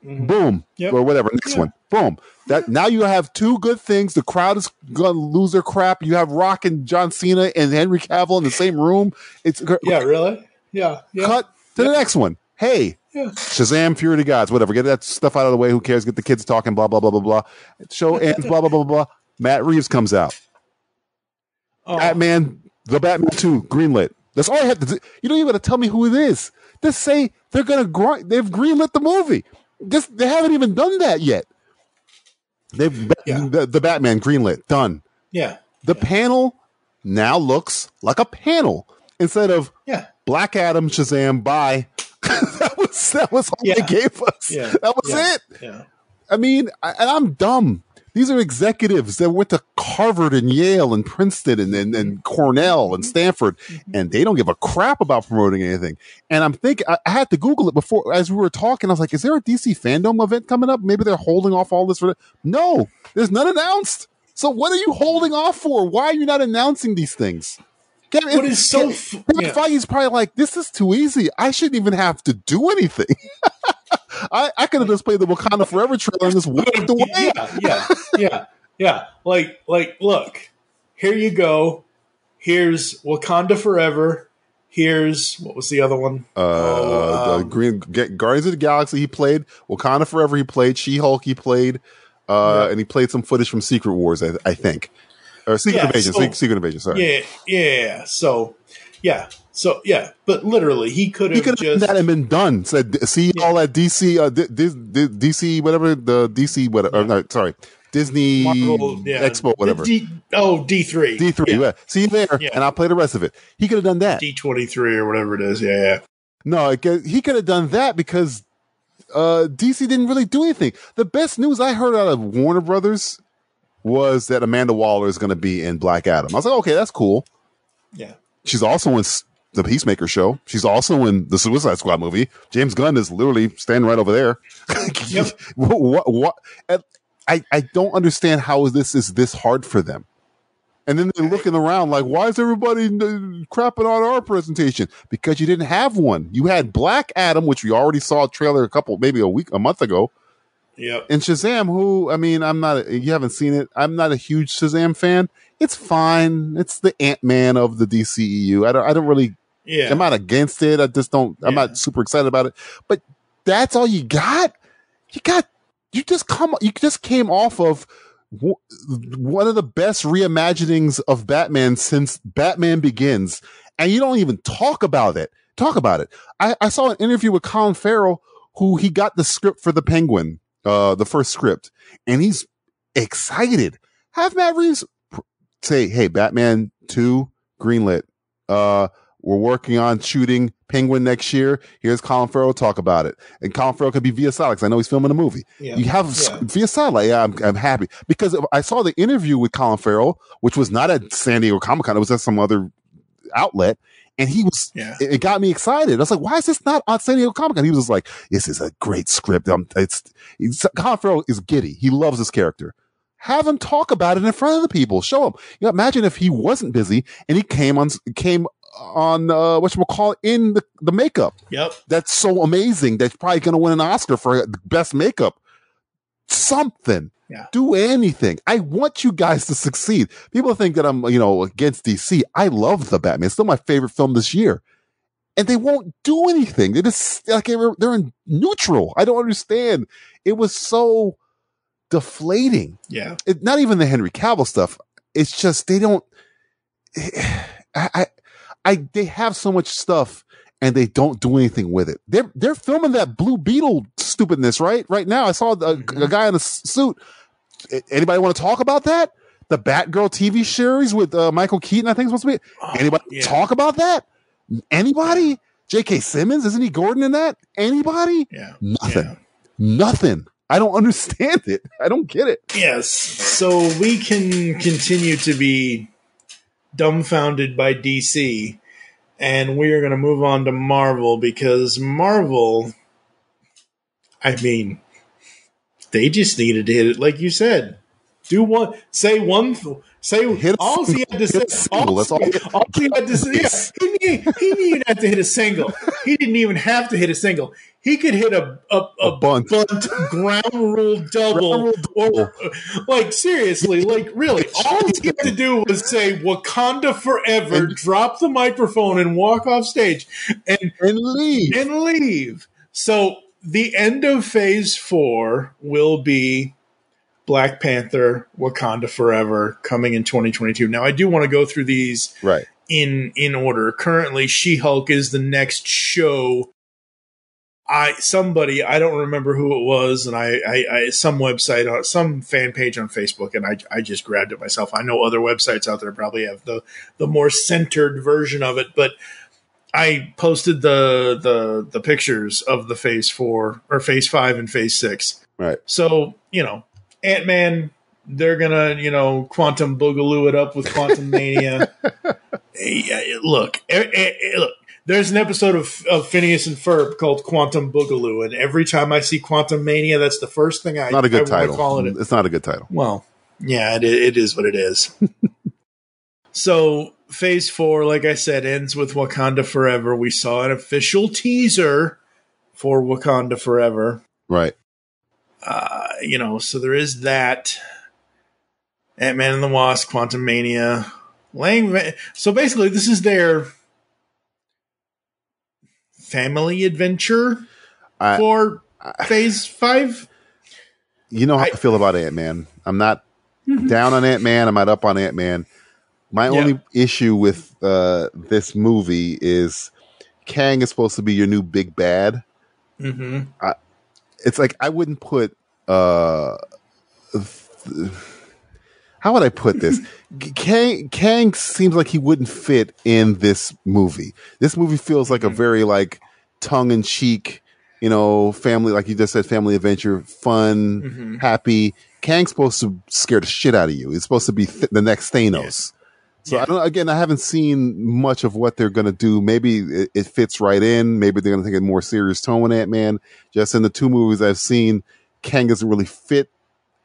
boom Yep. or whatever next Yeah. one boom that now you have two good things the crowd is gonna lose their crap you have rock and john cena and henry cavill in the same room it's Yeah, really? Yeah. Yeah. cut to the next one. Hey, Yeah. Shazam, Fury of the Gods, whatever. Get that stuff out of the way. Who cares? Get the kids talking. Blah blah blah blah blah. Show ends. blah blah blah blah blah. Matt Reeves comes out. Oh, Batman, the Batman 2, greenlit. That's all I have to do. You don't even have to tell me who it is. Just say they're gonna gr- they've greenlit the movie. Just they haven't even done that yet. They've Yeah. the, the Batman greenlit done. yeah, The panel now looks like a panel instead of yeah, Black Adam Shazam. Bye. that was that was all Yeah. they gave us. yeah. that was yeah, it. Yeah. I mean, I, and I'm dumb. These are executives that went to Harvard and Yale and Princeton and, and, and Cornell and mm-hmm. Stanford, mm-hmm. and they don't give a crap about promoting anything. And I'm thinking, I, I had to Google it before as we were talking. I was like, is there a DC fandom event coming up? Maybe they're holding off all this for. No, there's none announced. So what are you holding off for? Why are you not announcing these things? Kevin, What is so Kevin, f- Kevin yeah. Feige's probably like, this is too easy. I shouldn't even have to do anything. I, I could have just played the Wakanda Forever trailer and just walked away. Yeah, yeah, yeah, yeah. Like, like, look, here you go. Here's Wakanda Forever. Here's what was the other one? Uh, Oh, the um, Green Ga- Guardians of the Galaxy he played, Wakanda Forever he played, She Hulk he played, uh, Yeah. and he played some footage from Secret Wars, I, I think, or Secret Yeah, Invasion, so- Secret Invasion. Sorry, Yeah, yeah. So, yeah, so yeah, but literally, he could have could just done that and been done. Said, see Yeah. all that DC, uh, D- D- D- DC, whatever the DC, whatever. or no, sorry, Disney Marvel, yeah, Expo, whatever. D, oh, D three, D three, yeah. See you there, Yeah. and I'll play the rest of it. He could have done that. D twenty three or whatever it is. Yeah, yeah. No, he could have done that because uh, DC didn't really do anything. The best news I heard out of Warner Brothers was that Amanda Waller is going to be in Black Adam. I was like, okay, that's cool. yeah. She's also in the Peacemaker show. She's also in the Suicide Squad movie. James Gunn is literally standing right over there. Yep. what? What? what I I don't understand how this is this hard for them. And then they're looking around like, why is everybody crapping on our presentation? Because you didn't have one. You had Black Adam, which we already saw a trailer a couple, maybe a week, a month ago, Yep. and Shazam, who I mean, I'm not. a- You haven't seen it. I'm not a huge Shazam fan. It's fine. It's the Ant Man of the DCEU. I don't. I don't really. Yeah. I'm not against it. I just don't. I'm not super excited about it. But that's all you got. You got. You just come. You just came off of w- one of the best reimaginings of Batman since Batman Begins, and you don't even talk about it. Talk about it. I, I saw an interview with Colin Farrell, who he got the script for the Penguin, uh, the first script, and he's excited. Have Matt Reeves say, "Hey, Batman Two greenlit. Uh, we're working on shooting Penguin next year. Here's Colin Farrell talk about it, and Colin Farrell could be via satellite I know he's filming a movie. Yeah. You have Yeah. via satellite. Yeah, I'm, I'm happy because I saw the interview with Colin Farrell, which was not at San Diego Comic Con. It was at some other outlet. And he was, Yeah. it, it got me excited. I was like, why is this not on San Diego Comic Con? He was just like, this is a great script. Um, it's, it's, Colin Farrell is giddy. He loves this character. Have him talk about it in front of the people. Show him. You know, imagine if he wasn't busy and he came on, came on, uh, what you call in the, the makeup Yep. that's so amazing that's probably going to win an Oscar for the best makeup. Something. Yeah. Do anything. I want you guys to succeed. People think that I'm, you know, against DC. I love the Batman. It's still my favorite film this year. And they won't do anything. They just like they're in neutral. I don't understand. It was so deflating Yeah. it, not even the Henry Cavill stuff. It's just they don't. I, I, I, they have so much stuff and they don't do anything with it. They're they're filming that Blue Beetle stupidness right right now. I saw a, a guy in a suit. Anybody want to talk about that? The Batgirl TV series with uh, Michael Keaton, I think it's supposed to be. Oh, Anybody yeah. talk about that? Anybody? J.K. Simmons isn't he Gordon in that? Anybody? Yeah. Nothing. Yeah. Nothing. I don't understand it. I don't get it. Yes. So we can continue to be dumbfounded by DC, and we are going to move on to Marvel because Marvel, I mean, they just needed to hit it, like you said. Do one, say one, say all he had to say. Hit a single. That's all. all he had to say. Yeah, he, didn't- he didn't even have to hit a single. He didn't even have to hit a single. He could hit a a, a, A bunt. ground rule double, Ground or like seriously, like really, all he had to do was say "Wakanda forever," And- drop the microphone, and walk off stage, and And leave. and leave. So the end of Phase Four will be Black Panther, Wakanda Forever coming in 2022. Now I do want to go through these Right. in in order. Currently, She Hulk is the next show. I somebody I don't remember who it was, and I, I, I some website on some fan page on Facebook, and I I just grabbed it myself. I know other websites out there probably have the the more centered version of it, but I posted the the the pictures of the Phase Four or Phase Five and Phase Six. Right. So you know, Ant Man, they're gonna you know quantum boogaloo it up with Quantum Mania. Look, look. There's an episode of, of Phineas and Ferb called Quantum Boogaloo, and every time I see Quantum Mania, that's the first thing I Not a good title. Call it. It's not a good title. Well, yeah, it, it is what it is. so, phase four, like I said, ends with Wakanda Forever. We saw an official teaser for Wakanda Forever. Right. Uh, you know, so there is that. Ant Man and the Wasp, Quantum Mania. Lang- so basically, this is their family adventure I- for phase five. You know how I, I- feel about Ant Man. I'm not down on Ant Man. I'm not up on Ant Man. My Yeah. only issue with uh, this movie is Kang is supposed to be your new big bad. Mm-hmm. It's like I wouldn't put. Uh, th- how would I put this? Kang Kang seems like he wouldn't fit in this movie. This movie feels like a very like tongue in cheek, you know, family like you just said, family adventure, fun, Mm-hmm. happy. Kang's supposed to scare the shit out of you. It's supposed to be th- the next Thanos. So I don't. Again, I haven't seen much of what they're gonna do. Maybe it, it fits right in. Maybe they're gonna take a more serious tone with Ant Man. Just in the two movies I've seen, Kang doesn't really fit.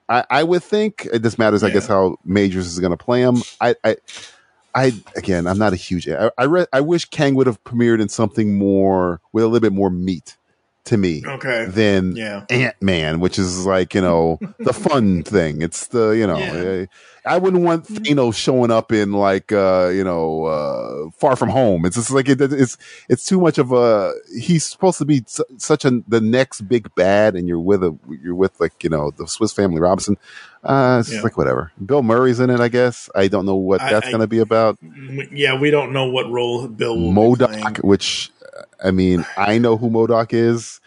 I, I would think it just matters. I guess how Majors is gonna play him. I, I, I again, I'm not a huge. I, I read. I wish Kang would have premiered in something more with a little bit more meat to me Okay. than Yeah. Ant Man, which is like you know the fun thing. It's the you know Yeah. uh, I wouldn't want Thanos showing up in like uh, you know uh, Far From Home. It's just like it, it's it's too much of a. He's supposed to be su- such a the next big bad, and you're with a you're with like you know the Swiss Family Robinson. Uh, it's Yeah. like whatever. Bill Murray's in it, I guess. I don't know what I- that's going to be about. Yeah, we don't know what role Bill will be MODOK, which I mean, I know who MODOK is.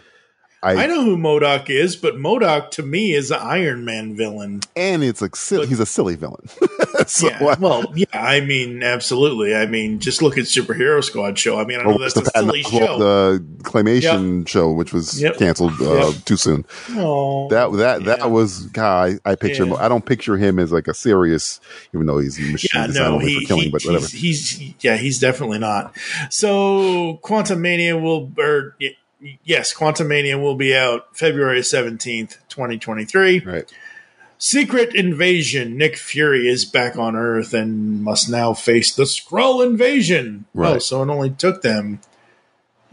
I know who MODOK is, but MODOK to me is an Iron Man villain. and it's like silly, But- he's a silly villain. so yeah, well, yeah, I mean, absolutely. I mean, just look at Superhero Squad show. I mean, I know that's the, a silly Patton show. the claymation show, which was Yep. canceled uh, Yep. too soon. Aw. That that Yeah. that was guy. I, picture. Yeah. him I don't picture him as like a serious, even though he's machine yeah, designed no, he, for killing, he- but whatever. he's, he's yeah, he's definitely not. So, Quantum Mania will, or yes, Quantum Mania will be out February seventeenth, twenty twenty three. Right. Secret Invasion. Nick Fury is back on Earth and must now face the Skrull invasion. Oh, Right. so it only took them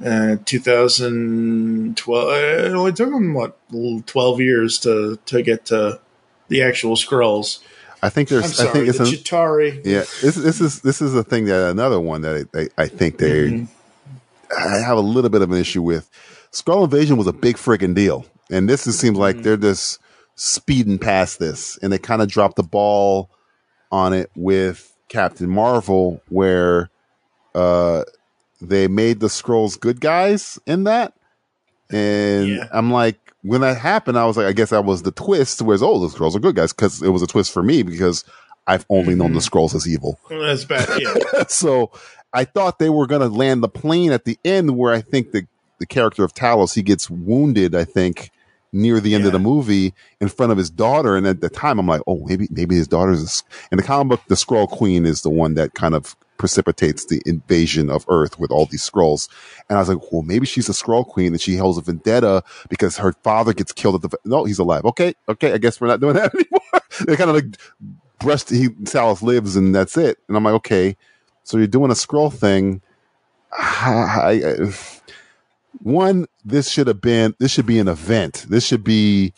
uh, 2012. Uh, it only took them what 12 years to to get to the actual Skrulls. I think there's. I think it's the an, Chitauri. yeah. This this is this is a thing that another one that I, I, I think they. Mm-hmm. I have a little bit of an issue with. Skrull Invasion was a big freaking deal, and this just seems Mm-hmm. like they're just speeding past this, and they kind of dropped the ball on it with Captain Marvel, where uh, they made the Skrulls good guys in that, and Yeah. I'm like, when that happened, I was like, I guess that was the twist, whereas oh, the Skrulls are good guys, because it was a twist for me because I've only known the Mm-hmm. Skrulls as evil That's bad. Yeah. so I thought they were going to land the plane at the end where I think the, the character of Talos, he gets wounded, I think, near the end of the movie in front of his daughter. And at the time, I'm like, oh, maybe, maybe his daughter's, a, the comic book, the Skrull Queen is the one that kind of precipitates the invasion of Earth with all these Skrulls. And I was like, well, maybe she's a Skrull Queen and she holds a vendetta because her father gets killed at the, no, he's alive. Okay. Okay. I guess we're not doing that anymore. they kind of like brushed, he, Talos lives and that's it. And I'm like, okay. So you're doing a Skrull thing. I, I, one, this should have been, this should be an event. This should be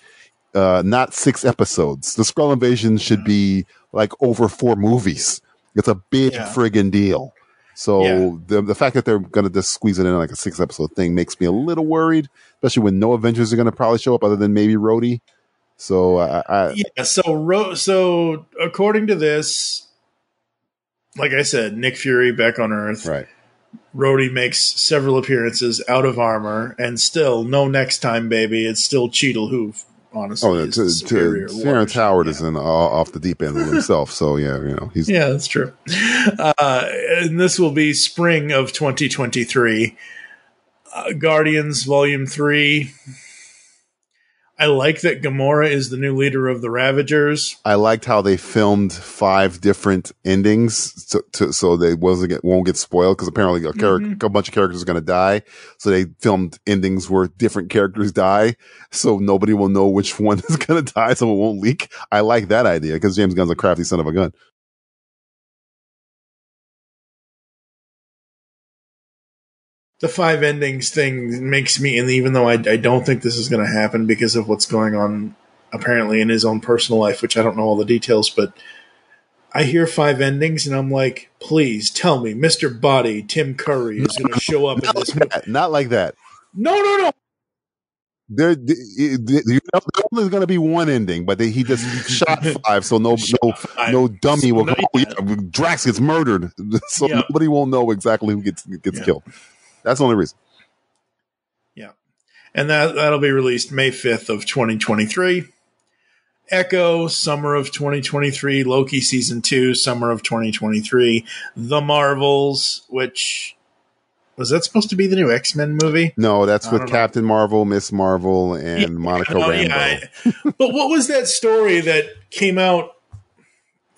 uh, not six episodes. The Skrull Invasion should be like over four movies. It's a big Yeah. friggin' deal. So Yeah. the the fact that they're gonna just squeeze it in like a six episode thing makes me a little worried, especially when no Avengers are gonna probably show up other than maybe Rhodey. So I, I Yeah. So ro- so according to this, like I said, Nick Fury back on Earth. right. Rhodey makes several appearances out of armor, and still no next time, baby. It's still Cheadle who, honestly, Oh, is to, the to, Terrence. Howard Yeah. is in uh, off the deep end himself. So yeah, you know he's Yeah, that's true. Uh, and this will be spring of 2023. Uh, Guardians Volume 3. I like that Gamora is the new leader of the Ravagers. I liked how they filmed five different endings, so, to, so they wasn't get, won't get spoiled because apparently a, char- Mm-hmm. a bunch of characters are going to die. So they filmed endings where different characters die, so nobody will know which one is going to die, so it won't leak. I like that idea because James Gunn's a crafty son of a gun. The five endings thing makes me, and even though I, I don't think this is going to happen because of what's going on apparently in his own personal life, which I don't know all the details, but I hear five endings and I'm like, please tell me Mr. Body, Tim Curry, is going to show up in this movie. Not like that. No, no, no. There, th- th- you know, there's only going to be one ending, but they, he just shot five, so no, no, five. no dummy will So go. Oh, yeah, Drax gets murdered, so Yeah. nobody will know exactly who gets gets Yeah. killed. That's the only reason. Yeah. And that that'll be released May 5th of 2023. Echo summer of 2023, Loki season 2 summer of 2023, The Marvels which was that supposed to be the new X-Men movie? No, that's I with don't know. Captain Marvel, Miss Marvel, and Yeah, Monica oh, no, Rambeau. yeah, I- but what was that story that came out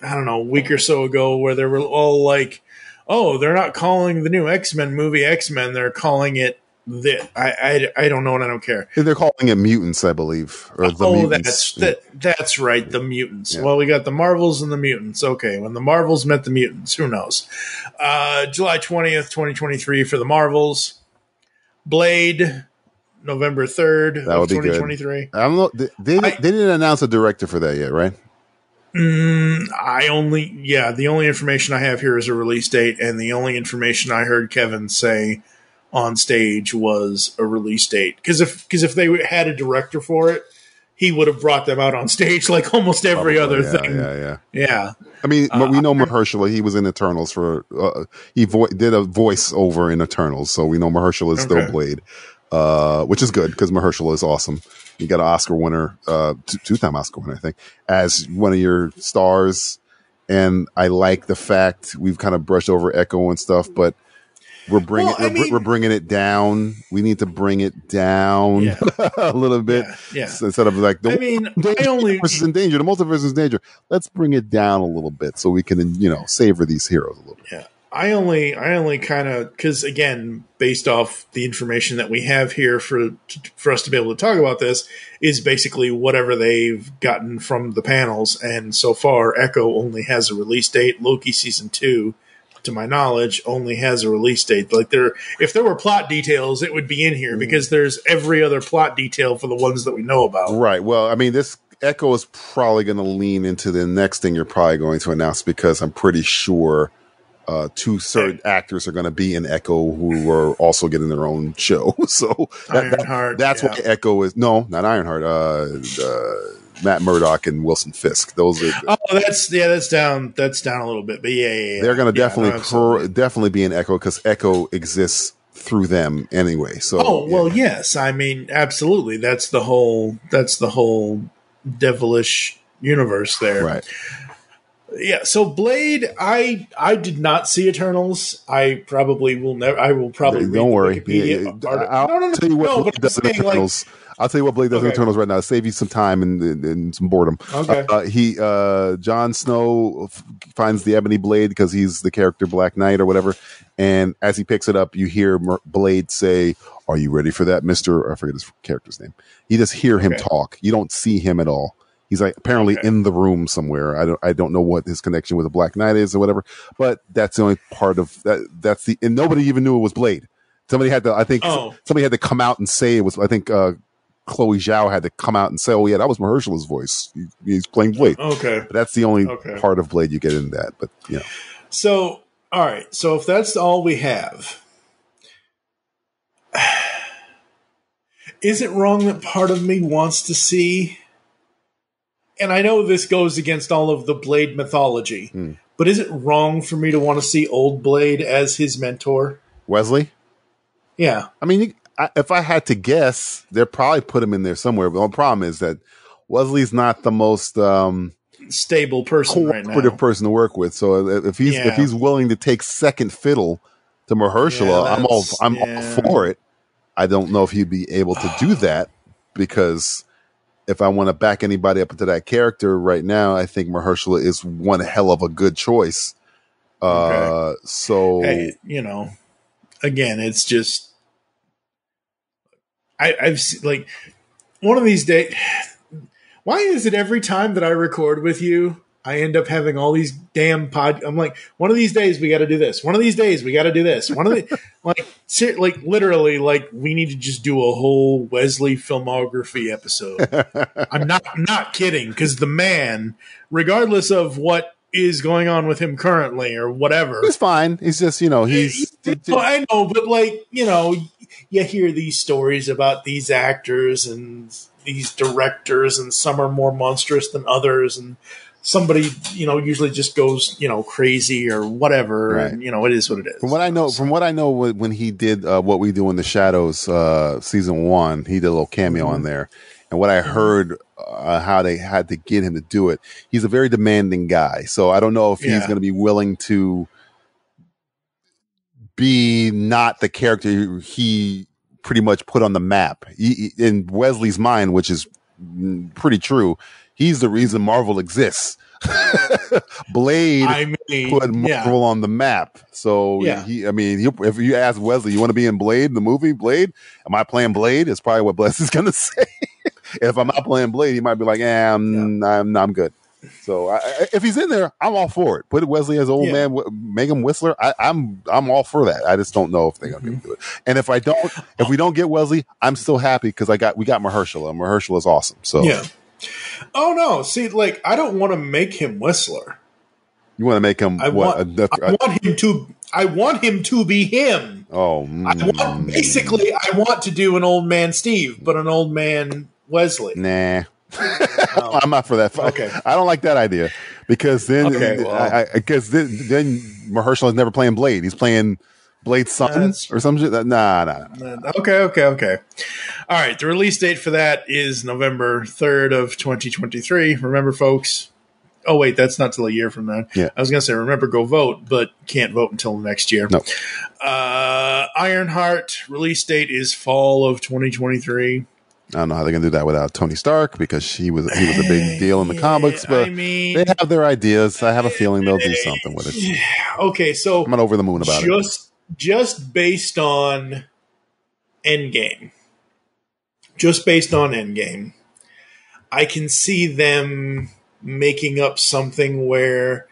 I don't know, a week or so ago where they were all like, "Oh, they're not calling the new X-Men movie X-Men, they're calling it the I I, I don't know and I don't care. They're calling it mutants, I believe, or the oh, mutants. that's that, that's right, the mutants. Yeah. Well, we got the Marvels and the mutants. Okay, when the Marvels met the mutants, who knows? Uh, July twentieth, twenty twenty three for the Marvels. Blade, November third That of would be twenty twenty three. I don't know. They, they, I- they didn't announce a director for that yet, right? Mm, I only, yeah, the only information I have here is a release date, and the only information I heard Kevin say on stage was a release date. Because if because if they had a director for it, he would have brought them out on stage like almost every Probably, other yeah, thing. Yeah, yeah. Yeah. I mean, Uh, we know Mahershala. He was in Eternals for. Uh, he vo- did a voice over in Eternals, so we know Mahershala is Okay. still Blade, uh, which is good because Mahershala is awesome. You got an Oscar winner, uh, two time Oscar winner, I think, as one of your stars. And I like the fact we've kind of brushed over Echo and stuff, but we're bringing Well, we're, mean- we're bringing it down. We need to bring it down Yeah. a little bit Yeah, yeah. Instead of like the I mean, I only universe is in danger. The multiverse is in danger. Let's bring it down a little bit so we can, you know, savor these heroes a little bit. Yeah. I only, I only kind of, because again, based off the information that we have here for for us to be able to talk about this, is basically whatever they've gotten from the panels, and so far, Echo only has a release date. Loki season two, to my knowledge, only has a release date. Like there, if there were plot details, it would be in here mm. because there's every other plot detail for the ones that we know about. Right. Well, I mean, this Echo is probably going to lean into the next thing you're probably going to announce because I'm pretty sure uh, two certain actors are going to be in Echo who are also getting their own show. So that, that- that's yeah. why Echo is no, not Ironheart. Uh, uh, Matt Murdock and Wilson Fisk. Those are Oh, that's yeah, that's down, that's down a little bit, but yeah, yeah, yeah. they're going to definitely no, per, definitely be in Echo because Echo exists through them anyway. So Oh well, yes. I mean, absolutely. That's the whole. That's the whole devilish universe there. right. Yeah. So Blade, I I did not see Eternals. I probably will never. I will probably. Don't worry. Yeah, article. I'll no, no, no, tell you what Blade does in saying, like, Eternals. I'll tell you what Blade does in Okay. Eternals right now. Save you some time and, and, and some boredom. Okay. Uh, he, uh, Jon Snow f- finds the Ebony Blade because he's the character Black Knight or whatever. And as he picks it up, you hear Mer- Blade say, "Are you ready for that, Mister?" I forget his character's name. You just hear him Okay. talk. You don't see him at all. He's like apparently Okay. in the room somewhere. I don't I don't know what his connection with the Black Knight is or whatever. But that's the only part of that. That's the and nobody even knew it was Blade. Somebody had to. I think Oh. somebody had to come out and say it was. I think uh, Chloe Zhao had to come out and say, "Oh yeah, that was Mahershala's voice. He, he's playing Blade." Okay. But that's the only Okay. part of Blade you get in that. But you know, So all right. So if that's all we have. Is it wrong that part of me wants to see and I know this goes against all of the Blade mythology, Hmm. but is it wrong for me to want to see old Blade as his mentor? Wesley. Yeah. I mean, if I had to guess, they'll probably put him in there somewhere. But the problem is that Wesley's not the most um, Stable person right now. cooperative person to work with. So if he's Yeah. if he's willing to take second fiddle to Mahershala, Yeah, I'm all I'm yeah. all for it. I don't know if he'd be able to do that because if I want to back anybody up into that character right now, I think Mahershala is one hell of a good choice. Uh, so hey, you know, again, it's just I, I've like one of these days. Why is it every time that I record with you, I end up having all these damn pod? I'm like, one of these days we got to do this. One of these days we got to do this. One of the like, ser- like literally, like we need to just do a whole Wesley filmography episode. I'm not I'm not kidding because the man, regardless of what is going on with him currently or whatever, he's fine. He's just you know he's I know, but like you know, you hear these stories about these actors and these directors, and some are more monstrous than others, and somebody you know usually just goes you know crazy or whatever, Right. and you know it is what it is. From what I know, from what I know, when when he did uh, what we do in the shadows, uh, season one, he did a little cameo Mm-hmm. on there. And what I heard, uh, how they had to get him to do it, he's a very demanding guy. So I don't know if he's going to be willing to be not the character he pretty much put on the map He- he- in Wesley's mind, which is mm, pretty true. He's the reason Marvel exists. Blade I mean, put yeah, Marvel on the map. So Yeah. he, I mean, he, if you ask Wesley, you want to be in Blade, the movie Blade? Am I playing Blade? Is probably what Bless is going to say. if I'm not playing Blade, he might be like, "Yeah, I'm, I'm, I'm good." So I, if he's in there, I'm all for it. Put Wesley as old Yeah. man, make him Whistler. I, I'm, I'm all for that. I just don't know if they're going to Mm-hmm. do it. And if I don't, if we don't get Wesley, I'm still happy because I got, we got Mahershala is awesome. So yeah. Oh no! See, like I don't want to make him Whistler. you want to make him I what? want, I want him to. I want him to be him. oh, I want mm, basically. I want to do an old man Steve, but an old man Wesley. Nah. I'm not for that. Okay. I don't like that idea because then, Okay, well. I, because then, then Mahershala is never playing Blade. He's playing Blade's son or some shit. Nah, nah, nah. Uh, Okay, okay, okay. All right. The release date for that is November 3rd of 2023. Remember, folks. Oh, wait, that's not till a year from then. Yeah. I was going to say, remember, go vote, but can't vote until next year. No. Uh, Ironheart release date is fall of 2023. I don't know how they're gonna do that without Tony Stark because she was he was a big deal in the comics. But I mean, they have their ideas. I have a feeling they'll do something with it. okay, so I'm not over the moon about it. just just based on Endgame, just based on Endgame, I can see them making up something where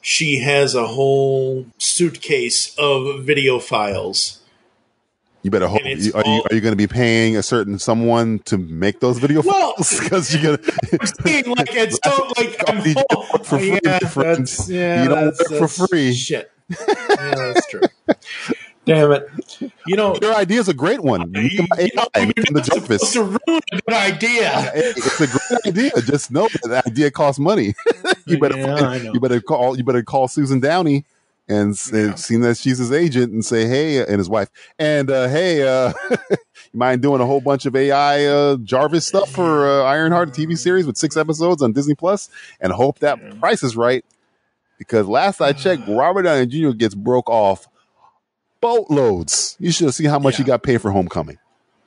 she has a whole suitcase of video files. You better hope. and it's You, are you are you going to be paying a certain someone to make those video Well- files? Because you're gonna saying, like it's so like I'm You full. for free, yeah, that's, yeah, You don't work for free. Shit. Yeah, that's true. Damn it. You know, your idea is a great one. you, Make them you know, you're make the not supposed to ruin a good idea. Hey, it's a great idea. Just know that the idea costs money. you better Yeah, find- you better call you better call Susan Downey and s- and seeing that she's his agent and say hey and his wife and uh, hey uh, you mind doing a whole bunch of AI uh, Jarvis stuff for uh, Ironheart TV series with six episodes on Disney Plus and hope that price is right because last I checked Robert Downey Jr. gets broke off boatloads. You should see how much he got paid for Homecoming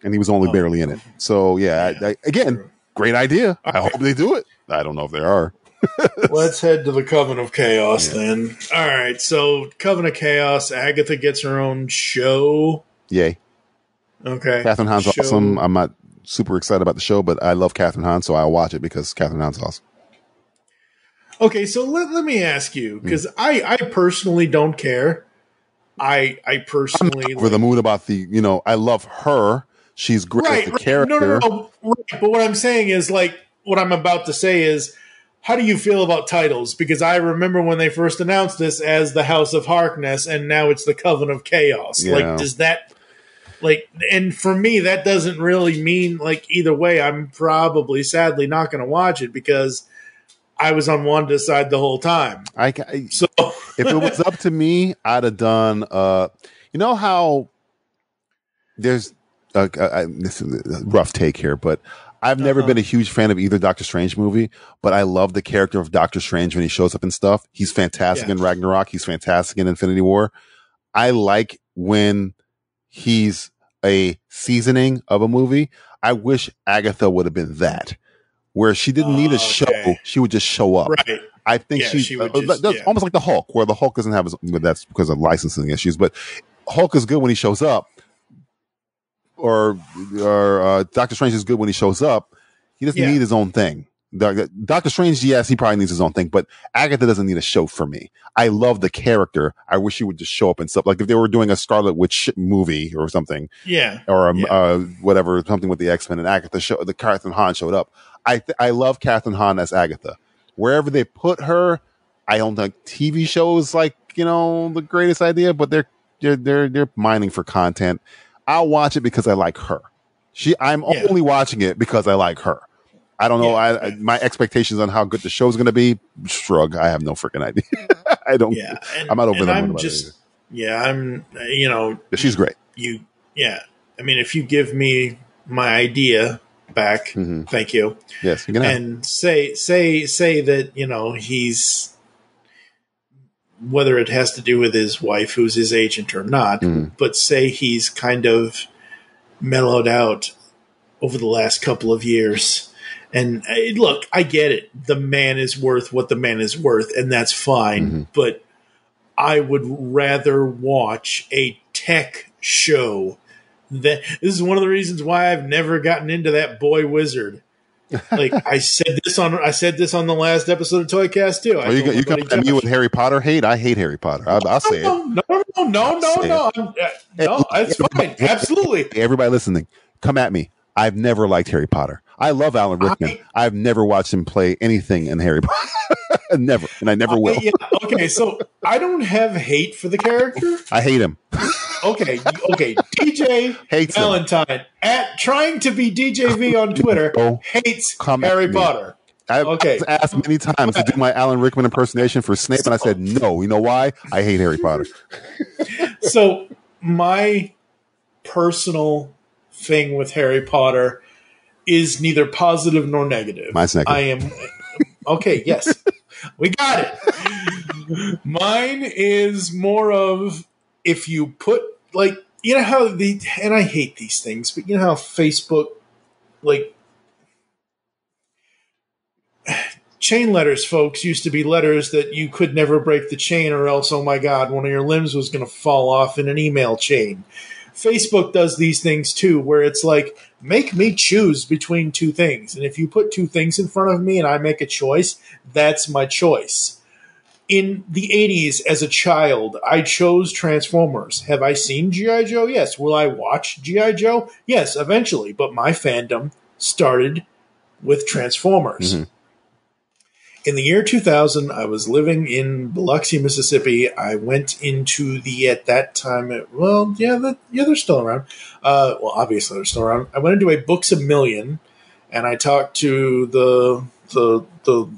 and he was only Oh. barely in it. So yeah, I, I, again, True. great idea. I hope they do it. I don't know if they are. Let's head to the Coven of Chaos then. All right, so Coven of Chaos, Agatha gets her own show. Yay. Okay. Kathryn Hahn's Show- awesome. I'm not super excited about the show, but I love Kathryn Hahn, so I'll watch it because Kathryn Hahn's awesome. Okay, so let, let me ask you Hmm. because I I personally don't care. I I personally For the mood about the, you know, I love her. She's great as the right. character. No, no, no. Right. But what I'm saying is like what I'm about to say is how do you feel about titles? Because I remember when they first announced this as the House of Harkness, and now it's the Coven of Chaos. Yeah. Like, does that like? And for me, that doesn't really mean like either way. I'm probably, sadly, not going to watch it because I was on Wanda's side the whole time. I, I So if it was up to me, I'd have done. Uh, you know how there's uh, I, this is a rough take here, but I've never Uh-huh. been a huge fan of either Doctor Strange movie. But I love the character of Doctor Strange when he shows up and stuff. He's fantastic Yeah. in Ragnarok. He's fantastic in Infinity War. I like when he's a seasoning of a movie. I wish Agatha would have been that, where she didn't need a show; Okay. she would just show up. right. I think Yeah, she, she uh, just- that's yeah. almost like the Hulk, where the Hulk doesn't have his, but that's because of licensing issues. But Hulk is good when he shows up, or or uh, Doctor Strange is good when he shows up. He doesn't Yeah. need his own thing. Doc- Doctor Strange, yes, he probably needs his own thing, but Agatha doesn't need a show for me. I love the character. I wish he would just show up and stuff. Like if they were doing a Scarlet Witch movie or something, Yeah. or a, Yeah. uh, whatever, something with the X Men and Agatha show, the Kathryn Hahn showed up. I th- I love Kathryn Hahn as Agatha. Wherever they put her, I don't think TV shows like you know the greatest idea, but they're they're they're they're mining for content. I'll watch it because I like her. She, I'm Yeah. only watching it because I like her. I don't know. Yeah. I, I my expectations on how good the show's going to be. Shrug. I have no freaking idea. I don't. Yeah. And, I'm not over and the moon I'm about it just, yeah, I'm, you know, she's great. you, yeah. I mean, if you give me my idea back, Mhm. thank you. Yes, you can have. and say say say that you know he's whether it has to do with his wife who's his agent or not Mhm. but say he's kind of mellowed out over the last couple of years and uh, look i get it the man is worth what the man is worth and that's fine Mhm. but i would rather watch a tech show that this is one of the reasons why i've never gotten into that boy wizard like I said this on I said this on the last episode of Toycast too. I Oh, you, you come at me with Harry Potter hate? I hate Harry Potter. I'll, I'll say it. no, no, no, no, no, no, I'm, uh, no. That's fine. Absolutely. Everybody listening, come at me. I've never liked Harry Potter. I love Alan Rickman. I, have never watched him play anything in Harry Potter. never, and I never will. Yeah, okay, so I don't have hate for the character. I hate him. Okay, okay. DJ Hates him. Valentine at trying to be DJV on Twitter hates come Harry. Potter. I've Okay. I've asked many times to do my Alan Rickman impersonation for Snape, and I said no. You know why? I hate Harry Potter. So my personal thing with Harry Potter is neither positive nor negative. Mine's negative. I am okay. Yes, we got it. Mine is more of if you put like you know how the and I hate these things, but you know how Facebook like chain letters, folks, used to be letters that you could never break the chain, or else, oh my God, one of your limbs was going to fall off in an email chain. Facebook does these things too, where it's like, make me choose between two things. And if you put two things in front of me and I make a choice, that's my choice. In the 80s, as a child, I chose Transformers. Have I seen G.I. Joe? Yes. Will I watch G.I. Joe? Yes, eventually. But my fandom started with Transformers. Mhm. In the year 2000, I was living in Biloxi, Mississippi. I went into the, at that time, well, yeah, the, yeah, they're still around. Uh, well, obviously they're still around. I went into a Books a Million and I talked to the, the, the,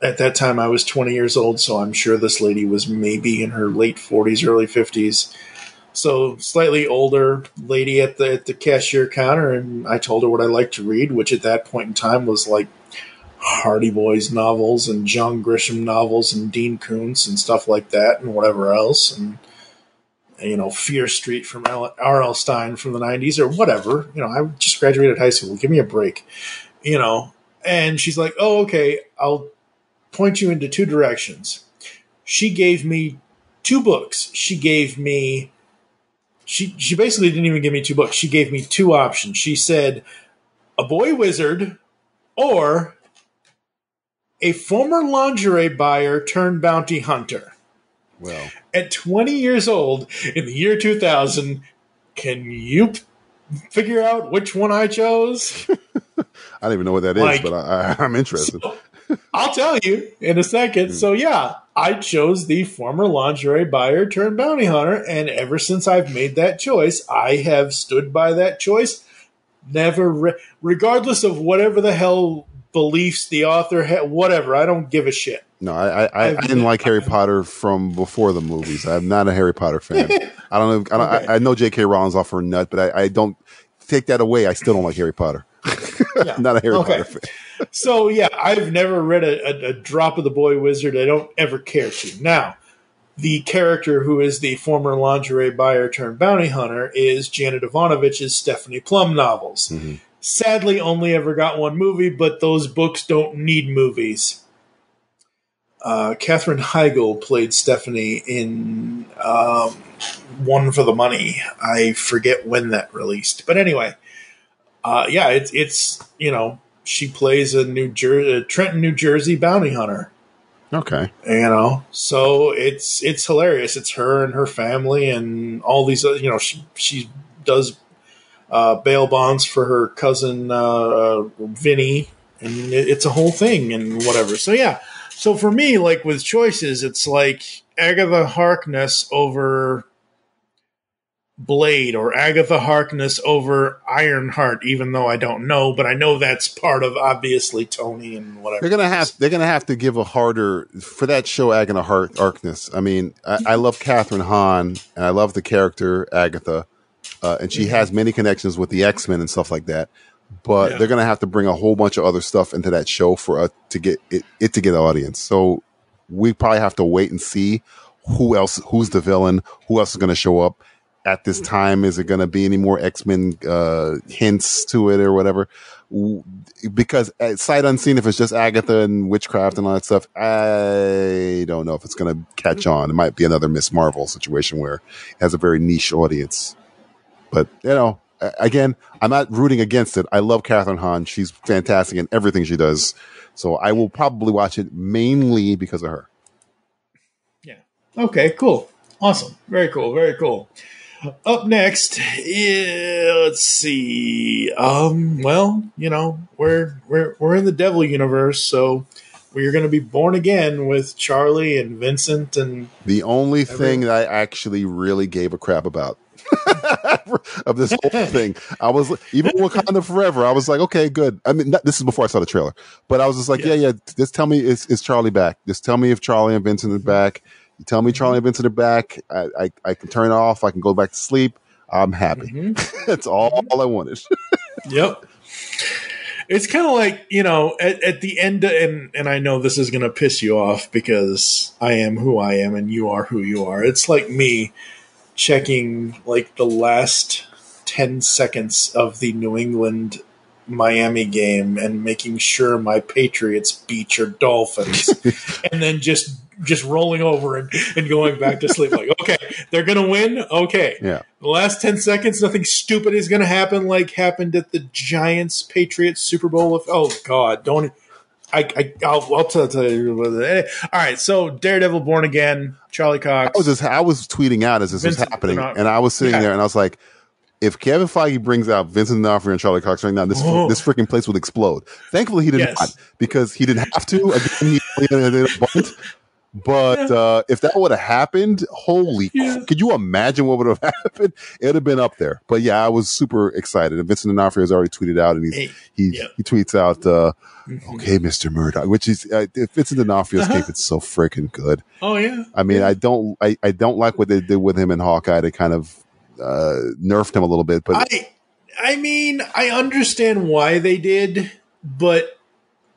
at that time I was 20 years old, so I'm sure this lady was maybe in her late 40s, early 50s. So slightly older lady at the at the cashier counter, and I told her what I liked to read, which at that point in time was like Hardy Boys novels and John Grisham novels and Dean Koontz and stuff like that, and whatever else, and you know Fear Street from R.L. Stine from the '90s or whatever. You know, I just graduated high school. Give me a break, you know. And she's like, "Oh, okay, I'll point you into two directions." She gave me two books. She gave me she she basically didn't even give me two books. She gave me two options. She said, "A boy wizard," or a former lingerie buyer turned bounty hunter. Well, At 20 years old in the year 2000, can you p- figure out which one I chose? I don't even know what that is, Like- but I, I, I'm interested. So, I'll tell you in a second. Hmm. So yeah, I chose the former lingerie buyer turned bounty hunter, and ever since I've made that choice, I have stood by that choice. Never, re- regardless of whatever the hell beliefs the author had, whatever. I don't give a shit. No, I I, I, didn't like Harry Potter from before the movies. I'm not a Harry Potter fan. I don't know. I, don't, Okay. I, I know J.K. Rowling's off her nut, but I, I don't take that away. I still don't like Harry Potter. Yeah. not a Harry Okay. Potter fan. So yeah, I've never read a, a, a drop of the Boy Wizard. I don't ever care to. Now, the character who is the former lingerie buyer turned bounty hunter is Janet Evanovich's Stephanie Plum novels. Mm-hmm. Sadly, only ever got one movie, but those books don't need movies. Uh, Katherine Heigl played Stephanie in um, One for the Money. I forget when that released, but anyway, uh, yeah, it's it's you know she plays a New Jersey, Trenton, New Jersey bounty hunter. Okay. You know, so it's it's hilarious. It's her and her family and all these. You know, she she does uh, bail bonds for her cousin uh, uh, Vinny, and it, it's a whole thing and whatever. So yeah, so for me, like with choices, it's like Agatha Harkness over Blade or Agatha Harkness over Ironheart, even though I don't know, but I know that's part of obviously Tony and whatever. They're gonna have they're gonna have to give a harder for that show Agatha Harkness. I mean, I, I love Kathryn Hahn and I love the character Agatha, uh, and she has mm-hmm. many connections with the X Men and stuff like that. But Yeah. they're gonna have to bring a whole bunch of other stuff into that show for us to get it, it to get an audience. So we probably have to wait and see who else who's the villain, who else is gonna show up at this mm-hmm. time. Is it gonna be any more X Men uh, hints to it or whatever? Because at sight unseen, if it's just Agatha and witchcraft and all that stuff, I don't know if it's going to catch mm-hmm. on. It might be another Miss Marvel situation where it has a very niche audience. But you know, again, I'm not rooting against it. I love Kathryn Hahn; she's fantastic in everything she does. So I will probably watch it mainly because of her. Yeah. Okay, cool. Awesome. Very cool. Very cool. Up next, eh, let's see. Um, well, you know, we're we're we're in the devil universe, so we're going to be born again with Charlie and Vincent and The only thing that I actually really gave a crap about of this whole thing, I was even Wakanda Forever. I was like, okay, good. I mean, not, this is before I saw the trailer, but I was just like, yeah, Yeah. yeah. Just tell me, is, is Charlie back? Just tell me if Charlie and Vincent are back. You tell me mm-hmm. Charlie and Vincent are back. I, I, I can turn it off. I can go back to sleep. I'm happy. Mm-hmm. That's all mm-hmm. I wanted. Yep. It's kind of like you know at, at the end, and and I know this is going to piss you off because I am who I am and you are who you are. It's like me checking like the last ten seconds of the New England Miami game and making sure my Patriots beat your Dolphins, and then just just rolling over and, and going back to sleep. Like, okay, they're gonna win. Okay, Yeah. the last 10 seconds, nothing stupid is going to happen like happened at the Giants Patriots Super Bowl. Of, oh, God. Don't. I, I, I'll, I'll tell, tell you. All right. So, Daredevil Born Again, Charlie Cox. I was just I was tweeting out as this was happening, D'Onofrio. and I was sitting Yeah. there and I was like, if Kevin Feige brings out Vincent D'Onofrio and Charlie Cox right now, this Oh. this freaking place would explode. Thankfully, he did Yes. not because he didn't have to. Again, he did a But uh, if that would have happened, holy, Yeah. could you imagine what would have happened? It would have been up there. But yeah, I was super excited. And Vincent D'Onofrio has already tweeted out, and he's, Hey, he yeah. he tweets out, uh, "Okay, Mister Murdock," which is uh, Vincent D'Onofrio's Uh-huh. cape. It's so freaking good. oh, yeah. I mean, I don't, I, I don't like what they did with him in Hawkeye. They kind of uh, nerfed him a little bit, but I, I mean, I understand why they did, but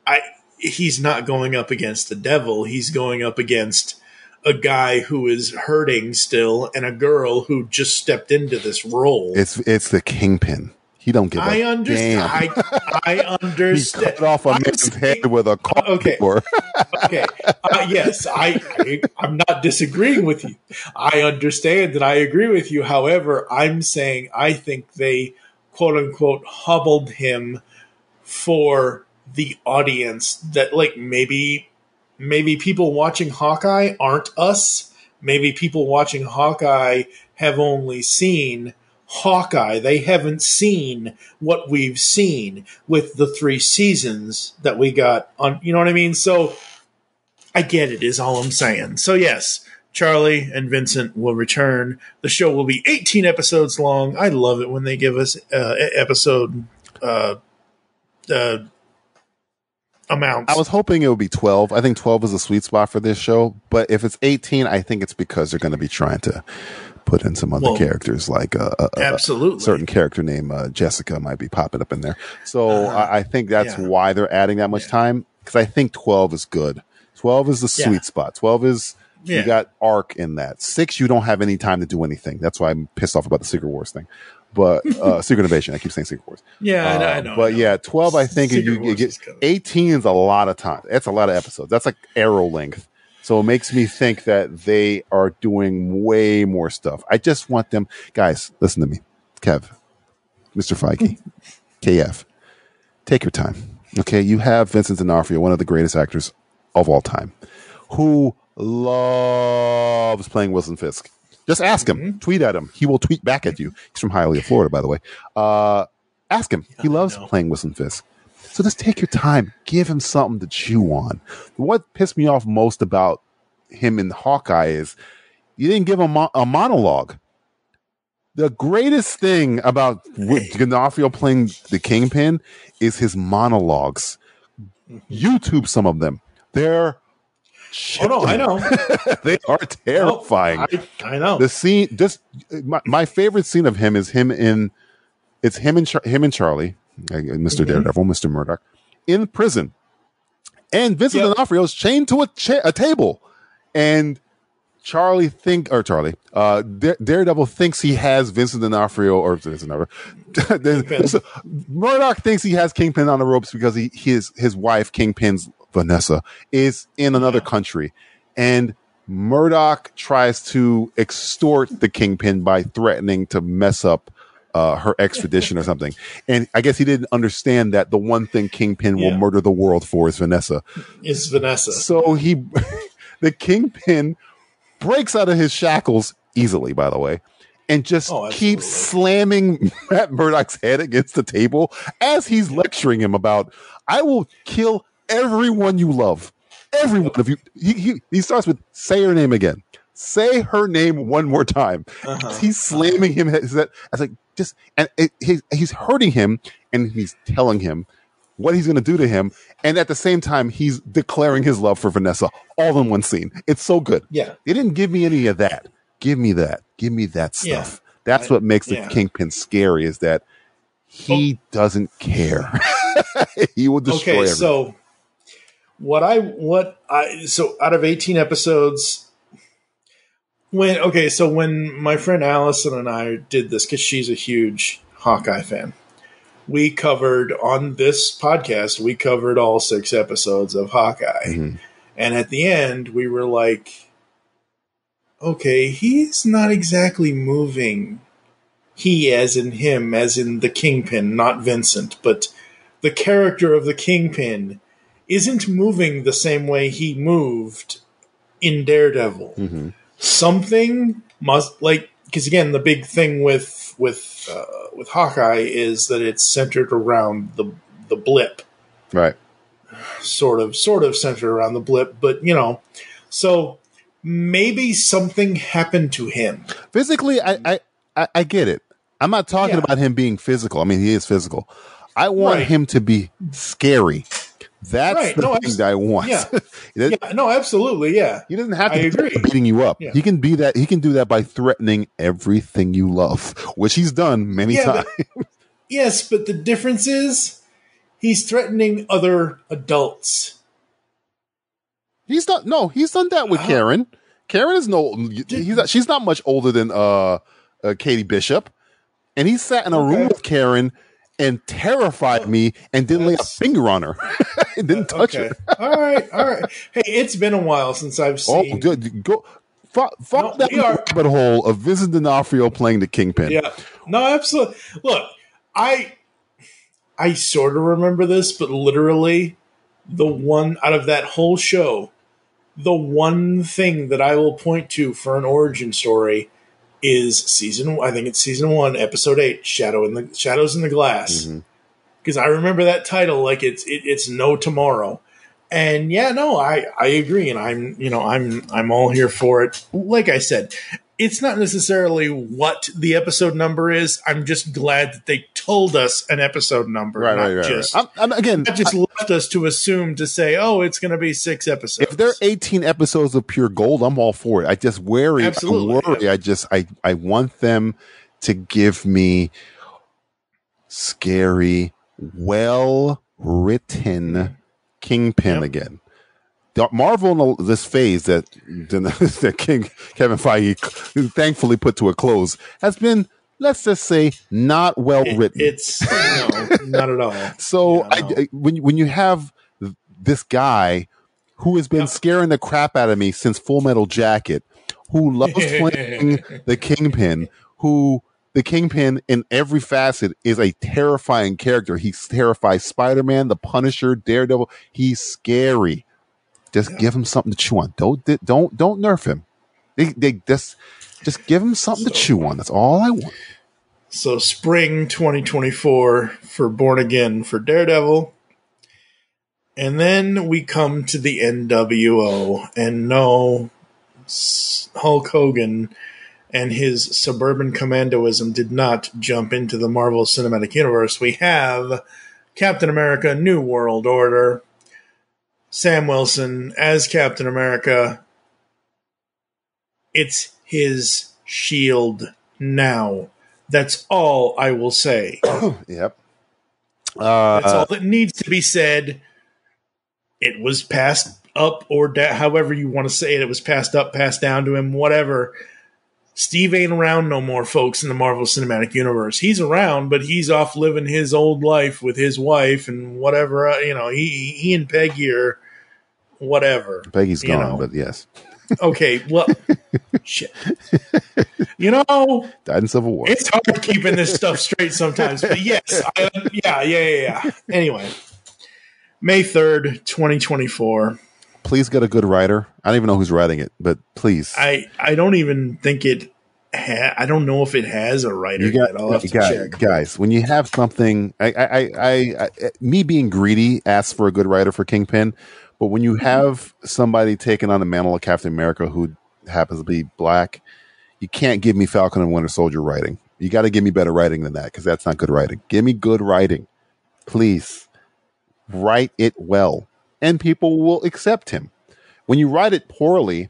I, he's not going up against the devil. He's going up against a guy who is hurting still and a girl who just stepped into this role. it's it's the kingpin. He don't give I a understand. damn. I, I He understand. cut off a I'm man's saying- head with a car Okay. okay. Uh, yes, I, I I'm not disagreeing with you. I understand and I agree with you. However, I'm saying I think they quote unquote hobbled him for the audience that like maybe maybe people watching Hawkeye aren't us. Maybe people watching Hawkeye have only seen Hawkeye. They haven't seen what we've seen with the three seasons that we got on. You know what I mean? So I get it, is all I'm saying. So, yes, Charlie and Vincent will return. The show will be 18 episodes long. I love it when they give us uh, episode. Uh, uh, amounts. I was hoping it would be 12. I think 12 is a sweet spot for this show. But if it's 18, I think it's because they're going to be trying to put in some other Well, characters, like uh, a, a, a absolutely. certain character named uh, Jessica might be popping up in there. So I, I think that's Uh-huh. yeah. why they're adding that much Yeah. time because I think 12 is good. 12 is the Yeah. sweet spot. 12 is. You got arc in that. Six, you don't have any time to do anything. That's why I'm pissed off about the Secret Wars thing. But uh, Secret Invasion, I keep saying Secret Wars. yeah, I know, I Uh, know, I but know. yeah, twelve. I think Secret you, you get eighteen is a lot of time. That's a lot of episodes. That's like arrow length. So it makes me think that they are doing way more stuff. I just want them, guys. Listen to me, Kev, Mister Feige, KF. Take your time, okay? You have Vincent D'Onofrio, one of the greatest actors of all time, who loves playing Wilson Fisk. Just ask him. Mm-hmm. Tweet at him. He will tweet back at you. He's from Hialeah, Florida, by the way. Uh, ask him. He loves playing Wilson Fisk. So just take your time. Give him something to chew on. What pissed me off most about him in Hawkeye is you didn't give him mo- a monologue. The greatest thing about D'Onofrio playing the Kingpin is his monologues. YouTube some of them. They're Oh no, I know. they are terrifying. I, I know. The scene, just my, my favorite scene of him is him in. It's him and Char- him and Charlie, uh, mister Mm-hmm. Daredevil, Mister Murdock, in prison, and Vincent Yep. D'Onofrio is chained to a cha- a table, and Charlie think or Charlie, uh, Daredevil thinks he has Vincent D'Onofrio or Vincent D'Onofrio. Kingpin. Murdock thinks he has Kingpin on the ropes because he his his wife Kingpin's Vanessa is in another country, and Murdock tries to extort the Kingpin by threatening to mess up. Uh, her extradition or something, and I guess he didn't understand that the one thing Kingpin will murder the world for is Vanessa. Is Vanessa. So he, the kingpin, breaks out of his shackles easily. By the way, and just Oh, keeps slamming Matt Murdock's head against the table as he's lecturing him about, "I will kill everyone you love, everyone of you." He he, he starts with, "Say her name again." Say her name one more time. Uh-huh. He's slamming him. His head. I was like, just and it, he's he's hurting him, and he's telling him what he's going to do to him, and at the same time, he's declaring his love for Vanessa all in one scene. It's so good. Yeah. they didn't give me any of that. Give me that. Give me that Yeah. stuff. That's I- what makes the kingpin scary. Is that he doesn't care. he will destroy okay, everything. so what I what I so out of 18 episodes when okay, so when my friend Allison and I did this cuz she's a huge Hawkeye fan. We covered on this podcast, we covered all 6 episodes of Hawkeye. Mhm. And at the end, we were like okay, he's not exactly moving he as in him as in the kingpin, not Vincent, but the character of the kingpin isn't moving the same way he moved in Daredevil. Mhm. Something must like because again the big thing with with uh, with Hawkeye is that it's centered around the the blip, right. sort of sort of centered around the blip, but you know, so maybe something happened to him. Physically, I, I, I, I get it. I'm not talking Yeah. about him being physical. I mean, he is physical. I want Right. him to be scary. That's Right. the No, thing that I want. yeah. Doesn't- Yeah, no, absolutely, yeah. He doesn't have to I be agree. beating you up. Yeah. He can be that. He can do that by threatening everything you love, which he's done many Yeah, times. but- Yes, but the difference is he's threatening other adults. he's not. No, he's done that with Uh-huh. Karen. Karen is no. He's not, she's not much older than uh, uh Katie Bishop, and he sat in a room with Karen and terrified me and didn't lay a finger on her. didn't touch okay. her. all right, all right. Hey, it's been a while since I've seen. Oh, seen. good. Go. Fuck, fuck No, that we are- rabbit hole of Vincent D'Onofrio playing the Kingpin. Yeah. No, absolutely. Look, I I sort of remember this, but literally the one out of that whole show, the one thing that I will point to for an origin story is season I think it's season 1, episode 8, Shadow in the Shadows in the Glass. Mm-hmm. Because I remember that title like it's it, it's no tomorrow. And yeah, no, I I agree and I'm, you know, I'm I'm all here for it. Like I said, it's not necessarily what the episode number is. I'm just glad that they told us an episode number, Right, not right, right. just right. I'm, I'm- again, not just left us to assume to say, oh, it's going to be six episodes. if there are 18 episodes of pure gold, I'm all for it. I just worry. Absolutely, I worry. I just I I want them to give me scary, well written Kingpin Yep. again. Marvel in this phase that that King Kevin Feige thankfully put to a close has been, let's just say, not well It- written. it's no, not at all. So Yeah, I. I- when when you have this guy who has been scaring the crap out of me since Full Metal Jacket, who loves playing the Kingpin, who the Kingpin in every facet is a terrifying character. He terrifies Spider Man, the Punisher, Daredevil. He's scary. Just give him something to chew on. Don't don't don't nerf him. They, they just just give him something to chew on. That's all I want. So spring 2024 for Born Again for Daredevil. And then we come to the NWO and no Hulk Hogan and his suburban commandoism did not jump into the Marvel Cinematic Universe. We have Captain America New World Order, Sam Wilson as Captain America. It's his shield now. That's all I will say. Yep. Uh, That's all that needs to be said. It was passed up or da- however you want to say it. It was passed up, passed down to him, whatever. Steve ain't around no more, folks, in the Marvel Cinematic Universe. He's around, but he's off living his old life with his wife and whatever. Uh, you know, he he and Peggy are whatever. Peggy's gone, know. but yes, Okay, well, shit. You know, died in Civil War. it's hard keeping this stuff straight sometimes, but yes, I, yeah, yeah, yeah, yeah. Anyway, May third, twenty twenty four. please get a good writer. I don't even know who's writing it, but please. I I don't even think it. Ha- I don't know if it has a writer you got, yet. I'll have to you check. guys. When you have something, I, I, I, I, I, me being greedy asks for a good writer for Kingpin, but when you have somebody taking on the mantle of Captain America who happens to be black, you can't give me Falcon and Winter Soldier writing. You got to give me better writing than that because that's not good writing. Give me good writing, please. Write it well, and people will accept him. When you write it poorly,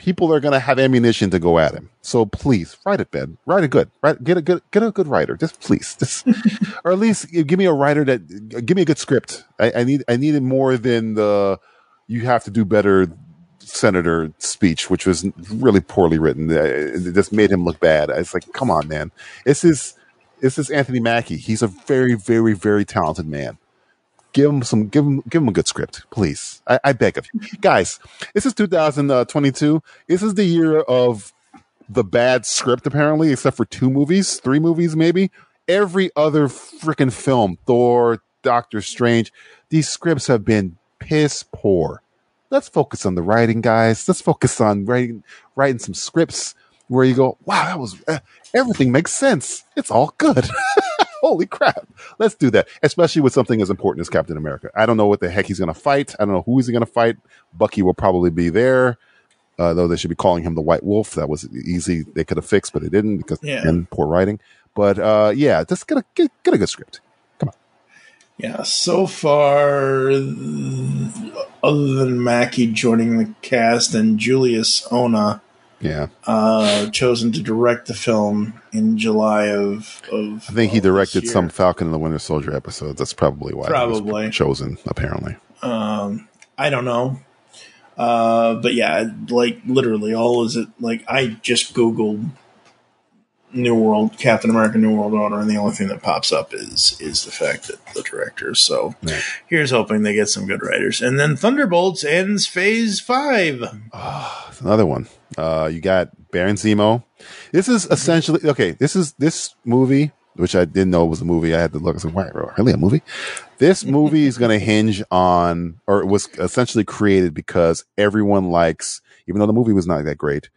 people are going to have ammunition to go at him. So please write it, Ben. Write it good. Write, get a good, get a good writer. Just please, just, or at least give me a writer that give me a good script. I, I need, I needed more than the you have to do better senator speech, which was really poorly written. It just made him look bad. It's like, come on, man. This is, this is Anthony Mackie. He's a very, very, very talented man give them some give them, give them a good script please. I, I beg of you. Guys this is 2022 this is the year of the bad script apparently except for two movies three movies maybe. Every other freaking film thor doctor strange these scripts have been piss poor. Let's focus on the writing guys. Let's focus on writing writing some scripts where you go wow that was uh, everything makes sense. It's all good holy crap. Let's do that. Especially with something as important as captain america. I don't know what the heck he's going to fight. I don't know who he's going to fight. Bucky will probably be there uh, though they should be calling him the white wolf. That was easy. They could have fixed but it didn't because Yeah. and poor writing. But uh, yeah just get a get, get a good script. Come on. Yeah, so far, other than Mackie joining the cast and Julius Onah yeah uh, chosen to direct the film in July of. of i think he directed some falcon and the winter soldier episodes that's probably why he was Probably. chosen apparently Um, I don't know. Uh, but yeah, like literally, all is it like I just googled New World Captain America New World Order, and the only thing that pops up is is the fact that the directors. So Yeah. here's hoping they get some good writers, and then Thunderbolts ends Phase Five. It's another one. Uh, you got Baron Zemo. This is essentially okay. This is this movie, which I didn't know was a movie. I had to look. I said, "Why, really a movie?" This movie is going to hinge on, or it was essentially created because everyone likes, even though the movie was not that great.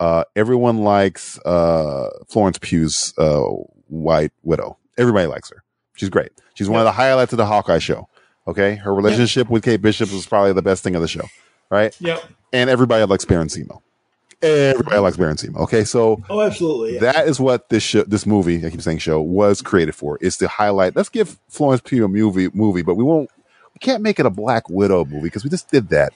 Uh, everyone likes uh, Florence Pugh's uh, White Widow. Everybody likes her. She's great. She's one of the highlights of the Hawkeye show. Okay, her relationship with Kate Bishop was probably the best thing of the show, right? Yep. and everybody likes Baron Zemo. Everybody likes Baron Zemo. Okay, so Oh, absolutely. yeah. that is what this show, this movie, I keep saying show, was created for. It's to highlight. Let's give Florence Pugh a movie, movie, but we won't. We can't make it a Black Widow movie because we just did that.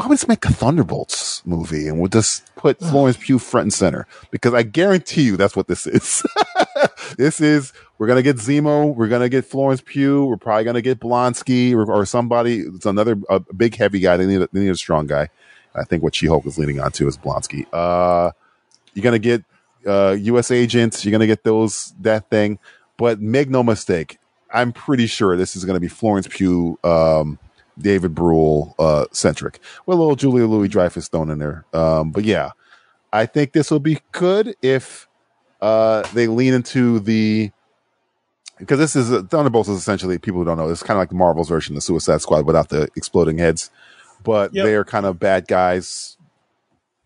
Why would we just make a Thunderbolts movie and we'll just put Florence Pugh front and center? Because I guarantee you that's what this is. this is we're gonna get Zemo, we're gonna get Florence Pugh, we're probably gonna get Blonsky or, or somebody. It's another a big heavy guy. They need a, they need a strong guy. I think what She Hulk is leaning on to is Blonsky. Uh, you're gonna get uh, U.S. agents. You're gonna get those that thing. But make no mistake, I'm pretty sure this is gonna be Florence Pugh, um, David Brühl uh, centric with a little Julia Louis Dreyfus thrown in there. Um, but yeah, I think this will be good if uh, they lean into the because this is a, Thunderbolts is essentially people who don't know. It's kind of like Marvel's version of the Suicide Squad without the exploding heads, but Yep. they are kind of bad guys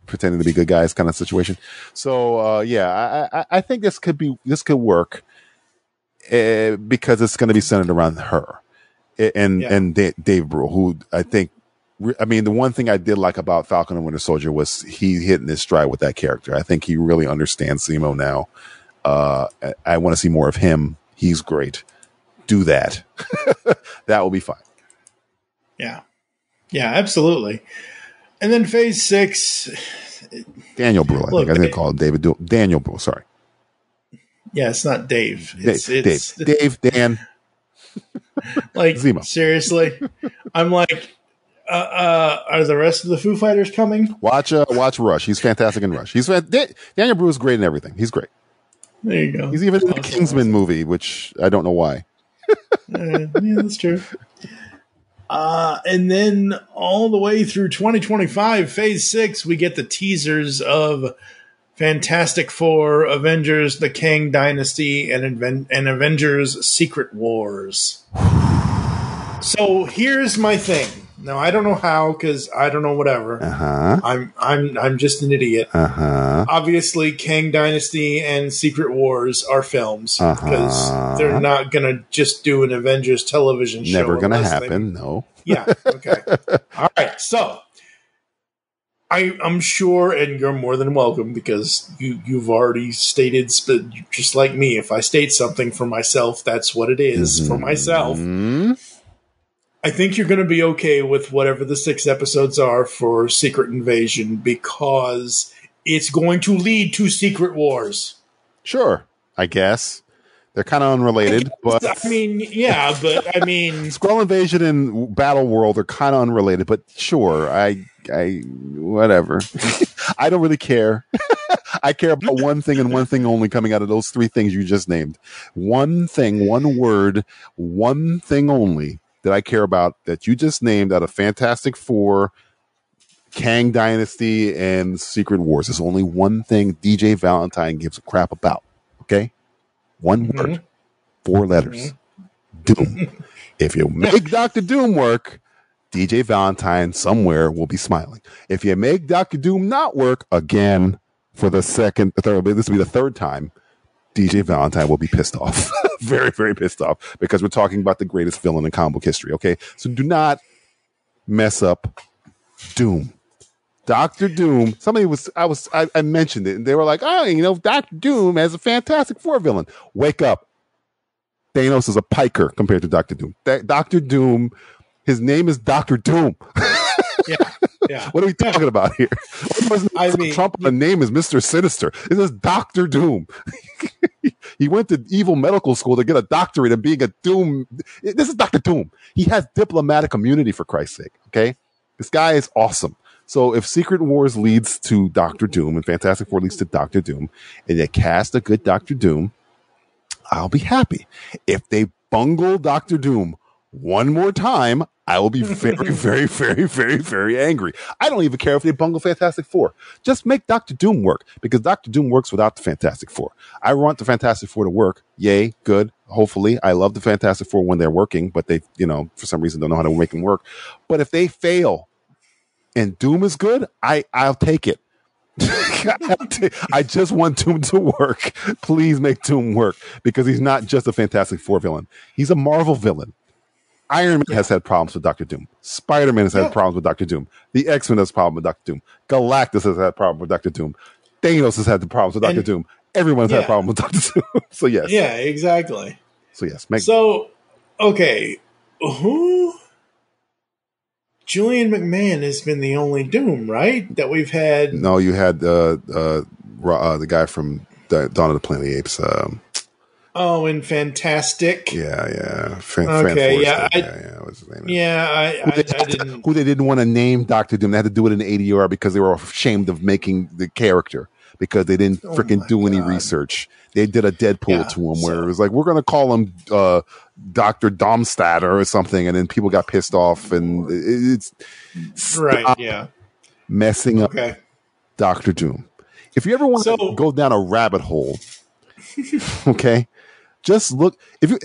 pretending to be good guys kind of situation. So uh, yeah, I, I, I think this could be this could work uh, because it's going to be centered around her and Yeah. and Da- Dave Brühl, who I think. I mean, the one thing I did like about Falcon and Winter Soldier was he hitting his stride with that character. I think he really understands Zemo now. Uh, I, I want to see more of him. He's great. Do that. that will be fine. yeah. Yeah, absolutely. And then phase six, Daniel Brühl, I Look, think. I they- didn't call him David. Du- Daniel Brühl. Sorry, yeah, it's not Dave. Dave. It's, it's Dave. Dave. Dan. like Zemo. seriously. I'm like, uh, uh, are the rest of the Foo Fighters coming? Watch. Uh, watch Rush. He's fantastic in Rush. He's Daniel Brühl is great in everything. He's great. There you go. He's even in the Awesome, Kingsman movie, which I don't know why. Uh, yeah, that's true. Uh, and then all the way through 2025, phase six, we get the teasers of Fantastic Four, Avengers, the Kang Dynasty, and, Aven- and Avengers Secret Wars. So here's my thing. Now I don't know how because I don't know whatever. Uh huh. I'm I'm I'm just an idiot. Uh huh. Obviously, Kang Dynasty and Secret Wars are films because Uh-huh. they're not gonna just do an Avengers television show. Never gonna unless they- happen. No. yeah. Okay. All right. So, I I'm sure, and you're more than welcome because you you've already stated, just like me. If I state something for myself, that's what it is for mm-hmm. myself. I think you're going to be okay with whatever the six episodes are for Secret Invasion because it's going to lead to Secret Wars. sure. I guess they're kind of unrelated, but I mean, yeah, but I mean, Skrull Invasion and Battle World are kind of unrelated, but sure, I, I, whatever. I don't really care. I care about one thing and one thing only coming out of those three things you just named. One thing, one word, one thing only that I care about that you just named out of Fantastic Four, Kang Dynasty, and Secret Wars. There's only one thing DJ Valentine gives a crap about. Okay? One mm-hmm. word, four letters. Mm-hmm. Doom. If you make Doctor Doom work, DJ Valentine somewhere will be smiling. If you make Doctor Doom not work again for the second, third, this will be the third time. DJ Valentine will be pissed off, very, very pissed off, because we're talking about the greatest villain in comic book history. Okay, so do not mess up Doom. Doctor Doom. Somebody was I was I, I mentioned it, and they were like, "Oh, you know, Doctor Doom has a Fantastic Four villain." Wake up! Thanos is a piker compared to Doctor Doom. That Doctor Doom, his name is Doctor Doom. yeah, yeah. What are we talking about here? I I mean- Trump the name is Mister Sinister. This is Doctor Doom. he went to evil medical school to get a doctorate in being a Doom. This is Doctor Doom. He has diplomatic immunity for Christ's sake. Okay, this guy is awesome. So if Secret Wars leads to Doctor Doom and Fantastic Four leads to Doctor Doom, and they cast a good Doctor Doom, I'll be happy. If they bungle Doctor Doom one more time, I will be very, very, very, very, very angry. I don't even care if they bungle Fantastic Four. Just make Doctor Doom work because Doctor Doom works without the Fantastic Four. I want the Fantastic Four to work. Yay, good. Hopefully, I love the Fantastic Four when they're working, but they, you know, for some reason don't know how to make them work. But if they fail and Doom is good, I I'll take it. I just want Doom to work. Please make Doom work because he's not just a Fantastic Four villain. He's a Marvel villain. Iron Man has had problems with Doctor Doom. Spider Man has had Yeah. problems with Doctor Doom. The X Men has problems with Doctor Doom. Galactus has had problems with Doctor Doom. Thanos has had the problems with Doctor And- Doom. Everyone's Yeah. had problems with Doctor Doom. so yes, Yeah, exactly. so yes, make, So, okay, who? Julian McMahon has been the only Doom, right? That we've had. no, you had uh, uh, uh, the guy from Dawn of the Planet of the Apes. Um, Oh, and Fantastic. yeah, yeah, Fran, Okay, Fran yeah, I- yeah, yeah. What's his name? Yeah, I, I, I didn't. who they didn't want to name Doctor Doom. They had to do it in ADR because they were ashamed of making the character because they didn't Oh freaking do any research. They did a Deadpool Yeah, to him where so- it was like, we're going to call him uh, Doctor Domstatter or something, and then people got pissed off, and it- it's Right, yeah. messing up Okay. Doctor Doom. If you ever want So- to go down a rabbit hole, okay, just look. If you,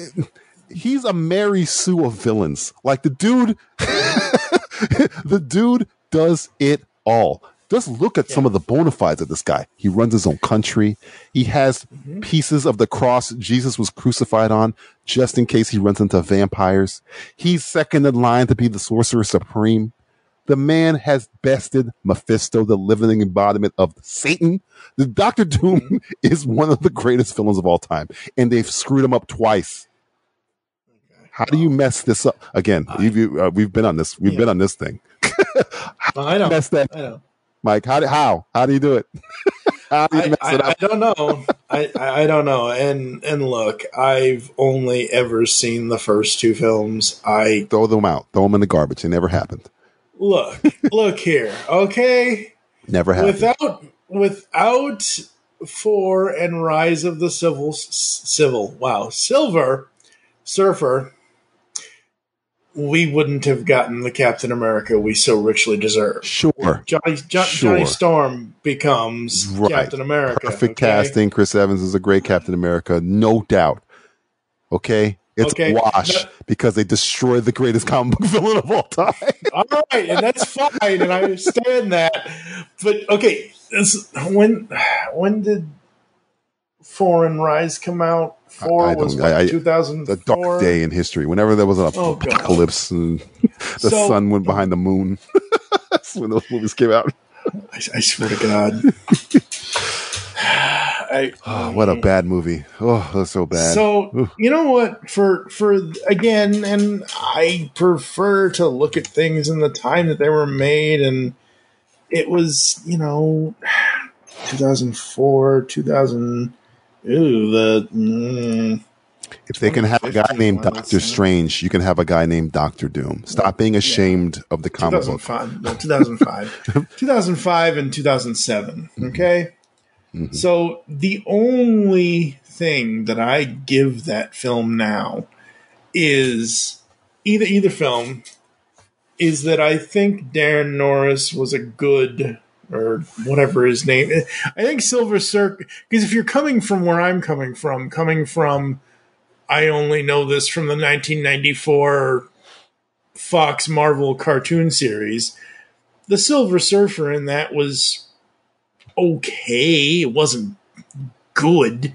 he's a Mary Sue of villains. Like the dude, the dude does it all. Just look at some of the bona fides of this guy. He runs his own country. He has pieces of the cross Jesus was crucified on, just in case he runs into vampires. He's second in line to be the sorcerer supreme. The man has bested Mephisto, the living embodiment of Satan. The Doctor Doom is one of the greatest villains of all time, and they've screwed him up twice. How do you mess this up again? You've, you, uh, we've been on this. We've Yeah. been on this thing, I know. mess that, I know. Mike. How do, how how do you do it? how do you I, mess I, it I don't know. I, I I don't know. And and look, I've only ever seen the first two films. I Throw them out. Throw them in the garbage. It never happened. look, look here, okay. Never happened. Without without four and Rise of the Civil Civil wow Silver Surfer, we wouldn't have gotten the Captain America we so richly deserve. sure. Johnny jo- Sure. Johnny Storm becomes Right. Captain America. Perfect okay? casting. Chris Evans is a great Captain America, no doubt. Okay, it's Okay. a wash No- because they destroyed the greatest comic book villain of all time. All right, and that's fine, and I understand that. But okay, this, when when did Foreign Rise come out? Four I was I- thousand a four. dark day in history. Whenever there was an Oh, God. apocalypse and the So- sun went behind the moon, that's when those movies came out. I, I swear to God. I, Oh, what a bad movie! Oh, that's so bad. So you know what? For for again, and I prefer to look at things in the time that they were made, and it was you know, two thousand four, two thousand. Ooh, the mm, if they can have a guy named Doctor. Strange, you can have a guy named Doctor Doom. Stop being ashamed of the comic book. 2005, no, 2005, 2005, and 2007. Okay, Mhm. so the only thing that I give that film now is either either film is that I think Darren Norris was a good or whatever his name. I think Silver Surfer because if you're coming from where I'm coming from, coming from I only know this from the 1994 Fox Marvel cartoon series. The Silver Surfer in that was okay. It wasn't good.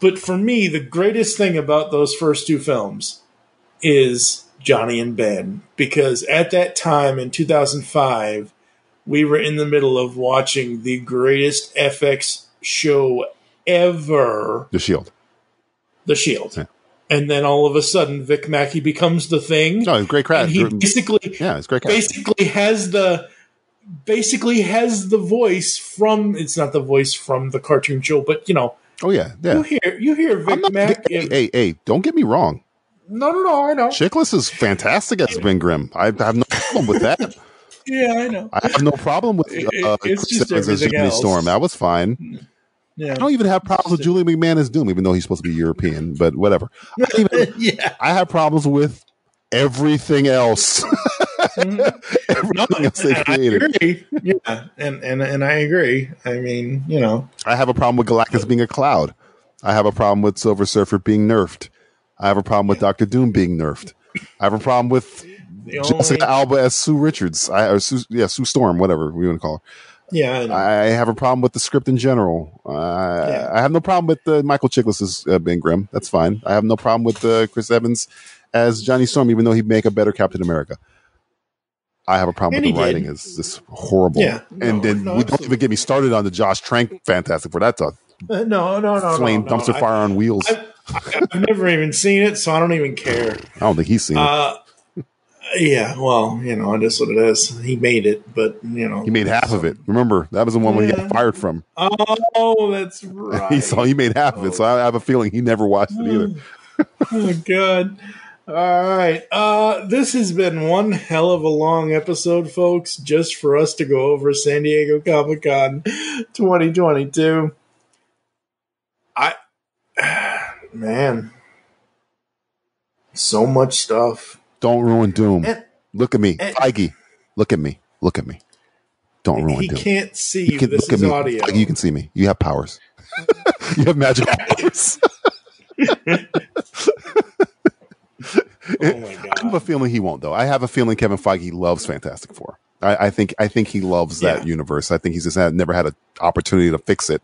But for me, the greatest thing about those first two films is Johnny and Ben. Because at that time in 2005, we were in the middle of watching the greatest FX show ever, The Shield. The Shield. Yeah. And then all of a sudden, Vic Mackey becomes the thing. Oh, great crap. and he basically Yeah, it's great basically has the basically has the voice from it's not the voice from the cartoon show, but you know, Oh yeah, you yeah. hear you hear Vic not, Mack. hey, hey, hey, don't get me wrong. No, no, no, I know. Chiklis is fantastic as Ben Grimm. I have no problem with that. Yeah, I know. I have no problem with It- uh, it's Chris just as Jimmy else. Storm. That was fine. Yeah, I don't even have problems with Julie McMahon as Doom, even though he's supposed to be European. But whatever. I, even- yeah. I have problems with everything else. everything else they created. agree. Yeah, and, and and I agree. I mean, you know, I have a problem with Galactus being a cloud. I have a problem with Silver Surfer being nerfed. I have a problem with Doctor Doom being nerfed. I have a problem with Jessica only Alba as Sue Richards. I or Sue, yeah, Sue Storm, whatever we want to call her. yeah, I. I have a problem with the script in general. Uh, Yeah. I have no problem with uh, Michael Chiklis as uh, Ben Grimm. That's fine. I have no problem with uh, Chris Evans as Johnny Storm, even though he'd make a better Captain America. I have a problem And with the he did. writing. It's just horrible. Yeah. and then no, we don't even get me started on the Josh Trank Fantastic Four. That's a Uh, no, no, no, flame no, no. dumpster I- fire on wheels. I, I, I've never even seen it, so I don't even care. I don't think he's seen it. Yeah, well, you know, it is what it is. He made it, but you know, He made half of it. Remember, that was the one where he got fired from. Oh, that's right. He saw he made half of it, so I have a feeling he never watched it either. Oh God. All right. Uh this has been one hell of a long episode, folks, just for us to go over San Diego Comic Con 2022. I man. So much stuff. Don't ruin Doom. And Look at me, and- Feige. Look at me. Look at me. Don't ruin he Doom. can't see You can This look at is me. audio. Feige, you can see me. You have powers. you have magic powers. oh my God. I have a feeling he won't, though. I have a feeling Kevin Feige loves Fantastic Four. I, I think I think he loves that universe. I think he's just had, never had an opportunity to fix it.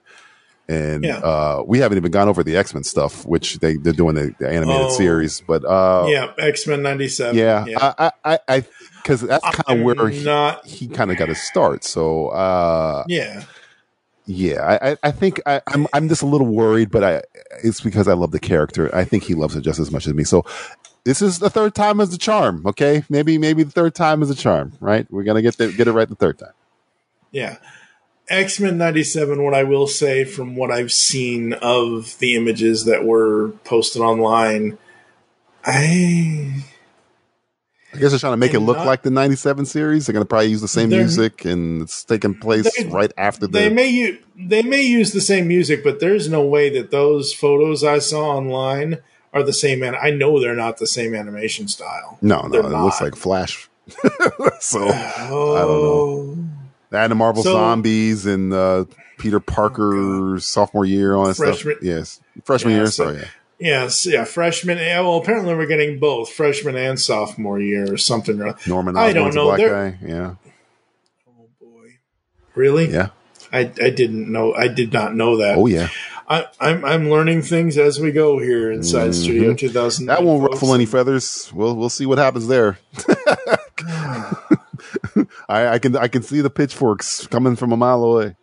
And Yeah. uh, we haven't even gone over the X Men stuff, which they they're doing the, the animated Oh. series. But uh, yeah, X-Men 97. yeah, I I I because that's kind of where he, not he kind of got his start. So uh, yeah. yeah, I, I- think I, I'm I'm just a little worried, but I it's because I love the character. I think he loves it just as much as me. So this is the third time as the charm. Okay, maybe maybe the third time is a charm. Right? We're gonna get the, get it right the third time. Yeah. X Men 97, what I will say from what I've seen of the images that were posted online, I. I guess they're trying to make it look not- like the '97 series. They're gonna probably use the same music, and it's taking place They- right after the. They may u- they may use the same music, but there's no way that those photos I saw online are the same. And I know they're not the same animation style. no, no, they're it looks like Flash. so Oh, and the Marvel So- Zombies and uh, Peter Parker's sophomore year on that Freshman- stuff. Yes, freshman Yeah, year. so- sorry. Yeah. yes, yeah, freshman. Yeah, well, apparently we're getting both freshman and sophomore year or something. Norman I don't Osborn's know. black guy. Yeah, Oh boy, really? yeah. I, I didn't know. I did not know that. Oh yeah. I, I'm I'm learning things as we go here inside Studio 2000. Mm-hmm. That won't ruffle any feathers. We'll we'll see what happens there. I, I can I can see the pitchforks coming from a mile away.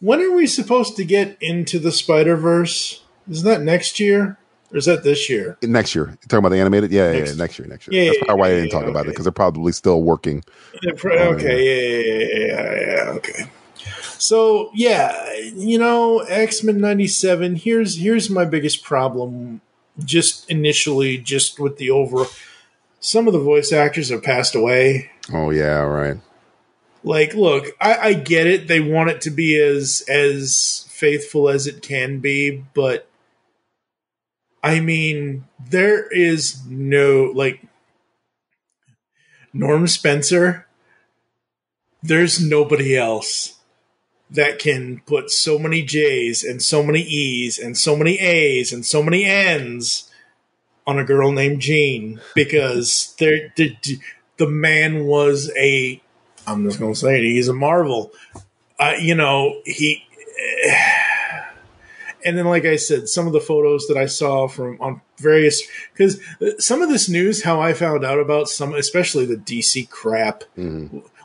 When are we supposed to get into the Spider Verse? Isn't that next year or is that this year? Next year, you talking about the animated? Yeah, yeah, Next- yeah, next year, next year. Yeah, That's probably why I didn't talk yeah, about it because they're probably still working. Pr- Okay, yeah, yeah, yeah, yeah, yeah, okay. So yeah, you know, X Men '97. Here's here's my biggest problem. Just initially, just with the overall, some of the voice actors have passed away. Oh yeah, right. like look I, I get it they want it to be as as faithful as it can be but i mean there is no like norm spencer there's nobody else that can put so many j's and so many e's and so many a's and so many n's on a girl named jean because there the, the man was a I'm just gonna say it. He's a marvel. Uh, you know he. And then, like I said, some of the photos that I saw from on various because some of this news, how I found out about some, especially the DC crap.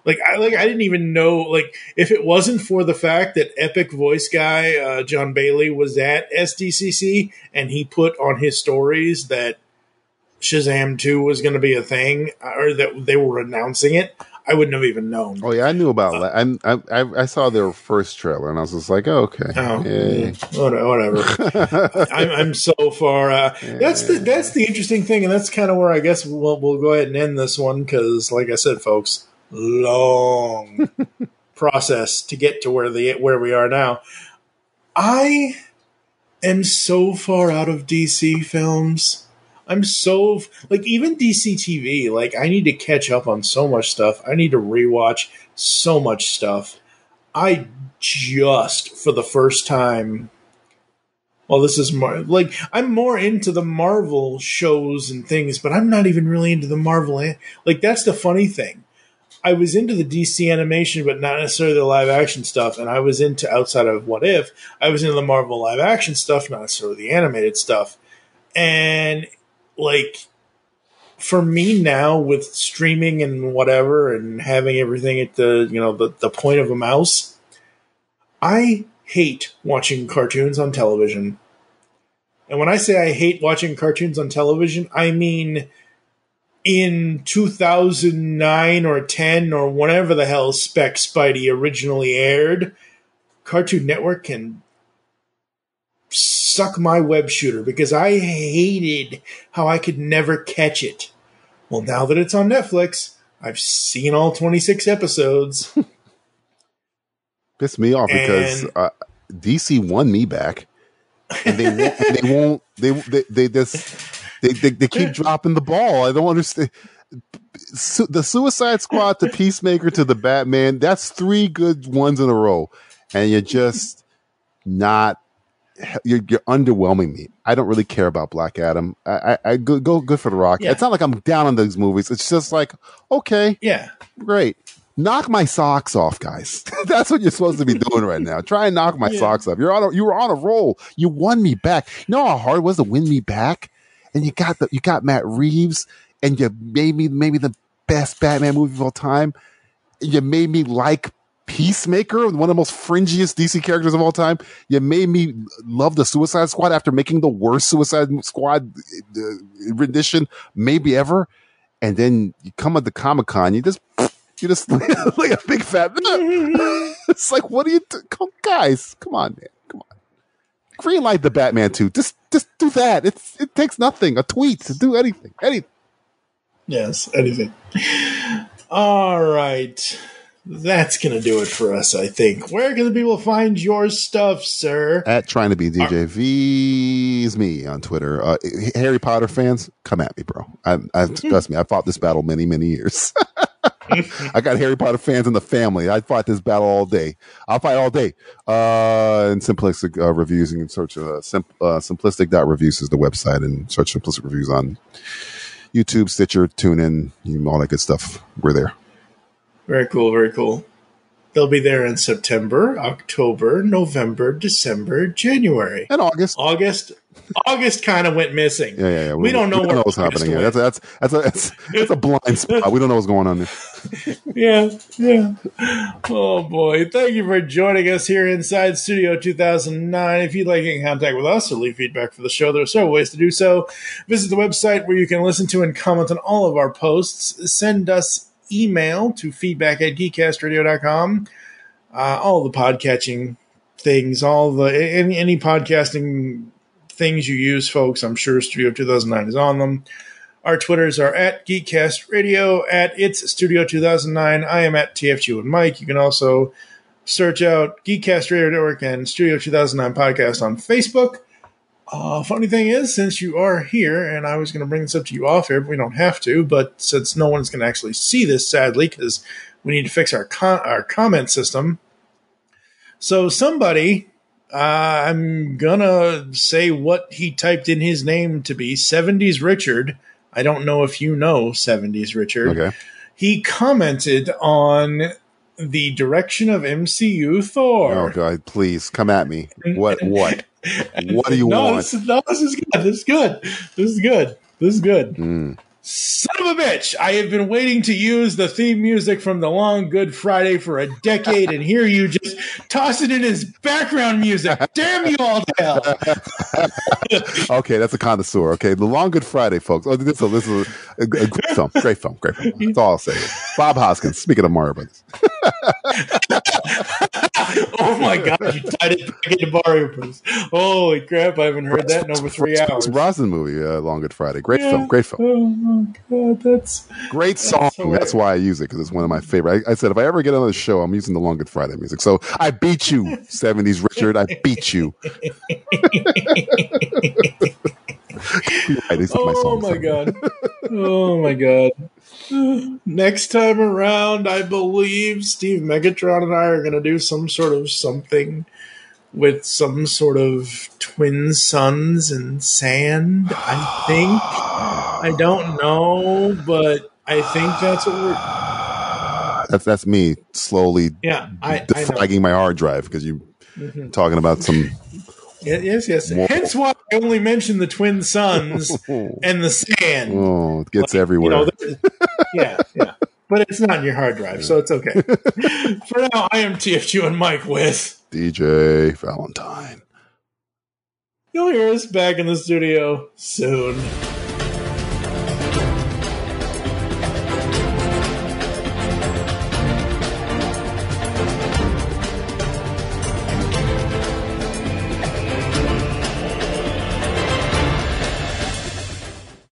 Like I like I didn't even know like if it wasn't for the fact that Epic voice guy uh, Jon Bailey was at SDCC and he put on his stories that Shazam 2 was going to be a thing or that they were announcing it, I wouldn't have even known. Oh yeah, I knew about that. I, I I I saw their first trailer and I was just like, oh, okay, Oh, Yay. mm, whatever. I'm, I'm so far. Uh, that's the that's the interesting thing, and that's kind of where I guess we'll we'll go ahead and end this one because, like I said, folks, long process to get to where the where we are now. I am so far out of DC films. I'm so like even DC TV. Like I need to catch up on so much stuff. I need to rewatch so much stuff. I just for the first time. Well, this is more like I'm more into the Marvel shows and things, but I'm not even really into the Marvel. Like that's the funny thing. I was into the DC animation, but not necessarily the live action stuff. And I was into outside of What If, I was into the Marvel live action stuff, not necessarily the animated stuff. And like for me now with streaming and whatever and having everything at the you know the, the point of a mouse i hate watching cartoons on television. And when i say i hate watching cartoons on television i mean in 2009 or 10 or whatever the hell spec spidey originally aired cartoon network can suck my web shooter because I hated how I could never catch it. Well, now that it's on Netflix, I've seen all 26 episodes. Pissed me off because uh, DC won me back, and they won't, and they won't. They they they just they, they they keep dropping the ball. I don't understand. Su- the Suicide Squad to Peacemaker to the Batman. That's three good ones in a row, and you're just not. You're, you're underwhelming me. I don't really care about Black Adam. I, I, I go, go good for the Rock. Yeah. It's not like I'm down on those movies. It's just like okay, yeah. great. Knock my socks off, guys. That's what you're supposed to be doing right now. Try and knock my Yeah. socks off. You're on a you were on a roll. You won me back. You know how hard it was to win me back? And you got the you got Matt Reeves and you made me maybe the best Batman movie of all time. You made me like Peacemaker, one of the most fringiest DC characters of all time. You made me love the Suicide Squad after making the worst Suicide Squad uh, rendition maybe ever. And then you come at the Comic Con, you just you just like a big fat. it's like, what are you, do- come, guys? Come on, man, come on. Green light the Batman too. Just just do that. It's it takes nothing. A tweet to do anything. Anything. Yes, anything. All right. That's going to do it for us, I think. Where can the people find your stuff, sir? At trying to be DJ V's me on Twitter. Uh, Harry Potter fans, come at me, bro. I, I trust me. I fought this battle many many years. I got Harry Potter fans in the family. I fought this battle all day. I'll fight all day. Uh, and simplistic uh, reviews. You can search uh, sim- uh, simplistic.reviews is the website and search simplistic reviews on YouTube, Stitcher, TuneIn, all that good stuff. We're there. Very cool, very cool. They'll be there in September, October, November, December, January. And August. August August kind of went missing. Yeah, yeah, yeah. We, don't know we where what's happening. went. That's that's that's a that's, that's a blind spot. We don't know what's going on there. yeah, yeah. Oh boy. Thank you for joining us here inside Studio 2009. If you'd like to get in contact with us or leave feedback for the show, there are several ways to do so. Visit the website where you can listen to and comment on all of our posts. Send us email to feedback at geekcastradio.com. Uh, all the podcatching things, all the any, any podcasting things you use, folks. I'm sure Studio 2009 is on them. Our Twitters are at Geekcast Radio, at It's Studio 2009. I am at TFG1Mike. You can also search out Geekcast Radio Network and Studio 2009 Podcast on Facebook. Uh, funny thing is, since you are here, and I was going to bring this up to you off air, but we don't have to, but since no one's going to actually see this, sadly, because we need to fix our con- our comment system. So somebody, uh, I'm gonna say what he typed in his name to be 70s Richard. I don't know if you know 70s Richard. Okay. He commented on the direction of MCU Thor. Oh God, please come at me. What what? What do you no, want? This, is- no, this is good. This is good. This is good. This is good. Mm. Son of a bitch! I have been waiting to use the theme music from the Long Good Friday for a decade, and here you just toss it in as background music. Damn you all to hell! Okay, that's a connoisseur. Okay, the Long Good Friday, folks. Oh, this, is- this is a, a great film. Great film. Great film. That's all I'll say. Bob Hoskins. Speaking of Mario Brothers, oh my god, you tied it back into Mario Bros. Holy crap! I haven't heard that in over three hours. Brosnan movie, uh, Long Good Friday. Great Yeah. film. Great film. Oh my god, that's Great song. That's, why I use it because it's one of my favorite. I, I said if I ever get on the show, I'm using the Long Good Friday music. So I beat you, 70s Richard. I beat you. My Oh songs. my god. Oh my god. Next time around, I believe Steve Megatron and I are going to do some sort of something with some sort of twin suns and sand, I think. I don't know, but I think that's what we're. That's that's me slowly Yeah, I, I know. my hard drive because you're mm-hmm. talking about some yes, yes. Whoa. Hence why I only mention the twin sons and the sand. Oh, it gets You everywhere. know, yeah, yeah. But it's not in your hard drive, so it's okay. For now, I am TFG1Mike with. DJ Valentine. You'll hear us back in the studio soon.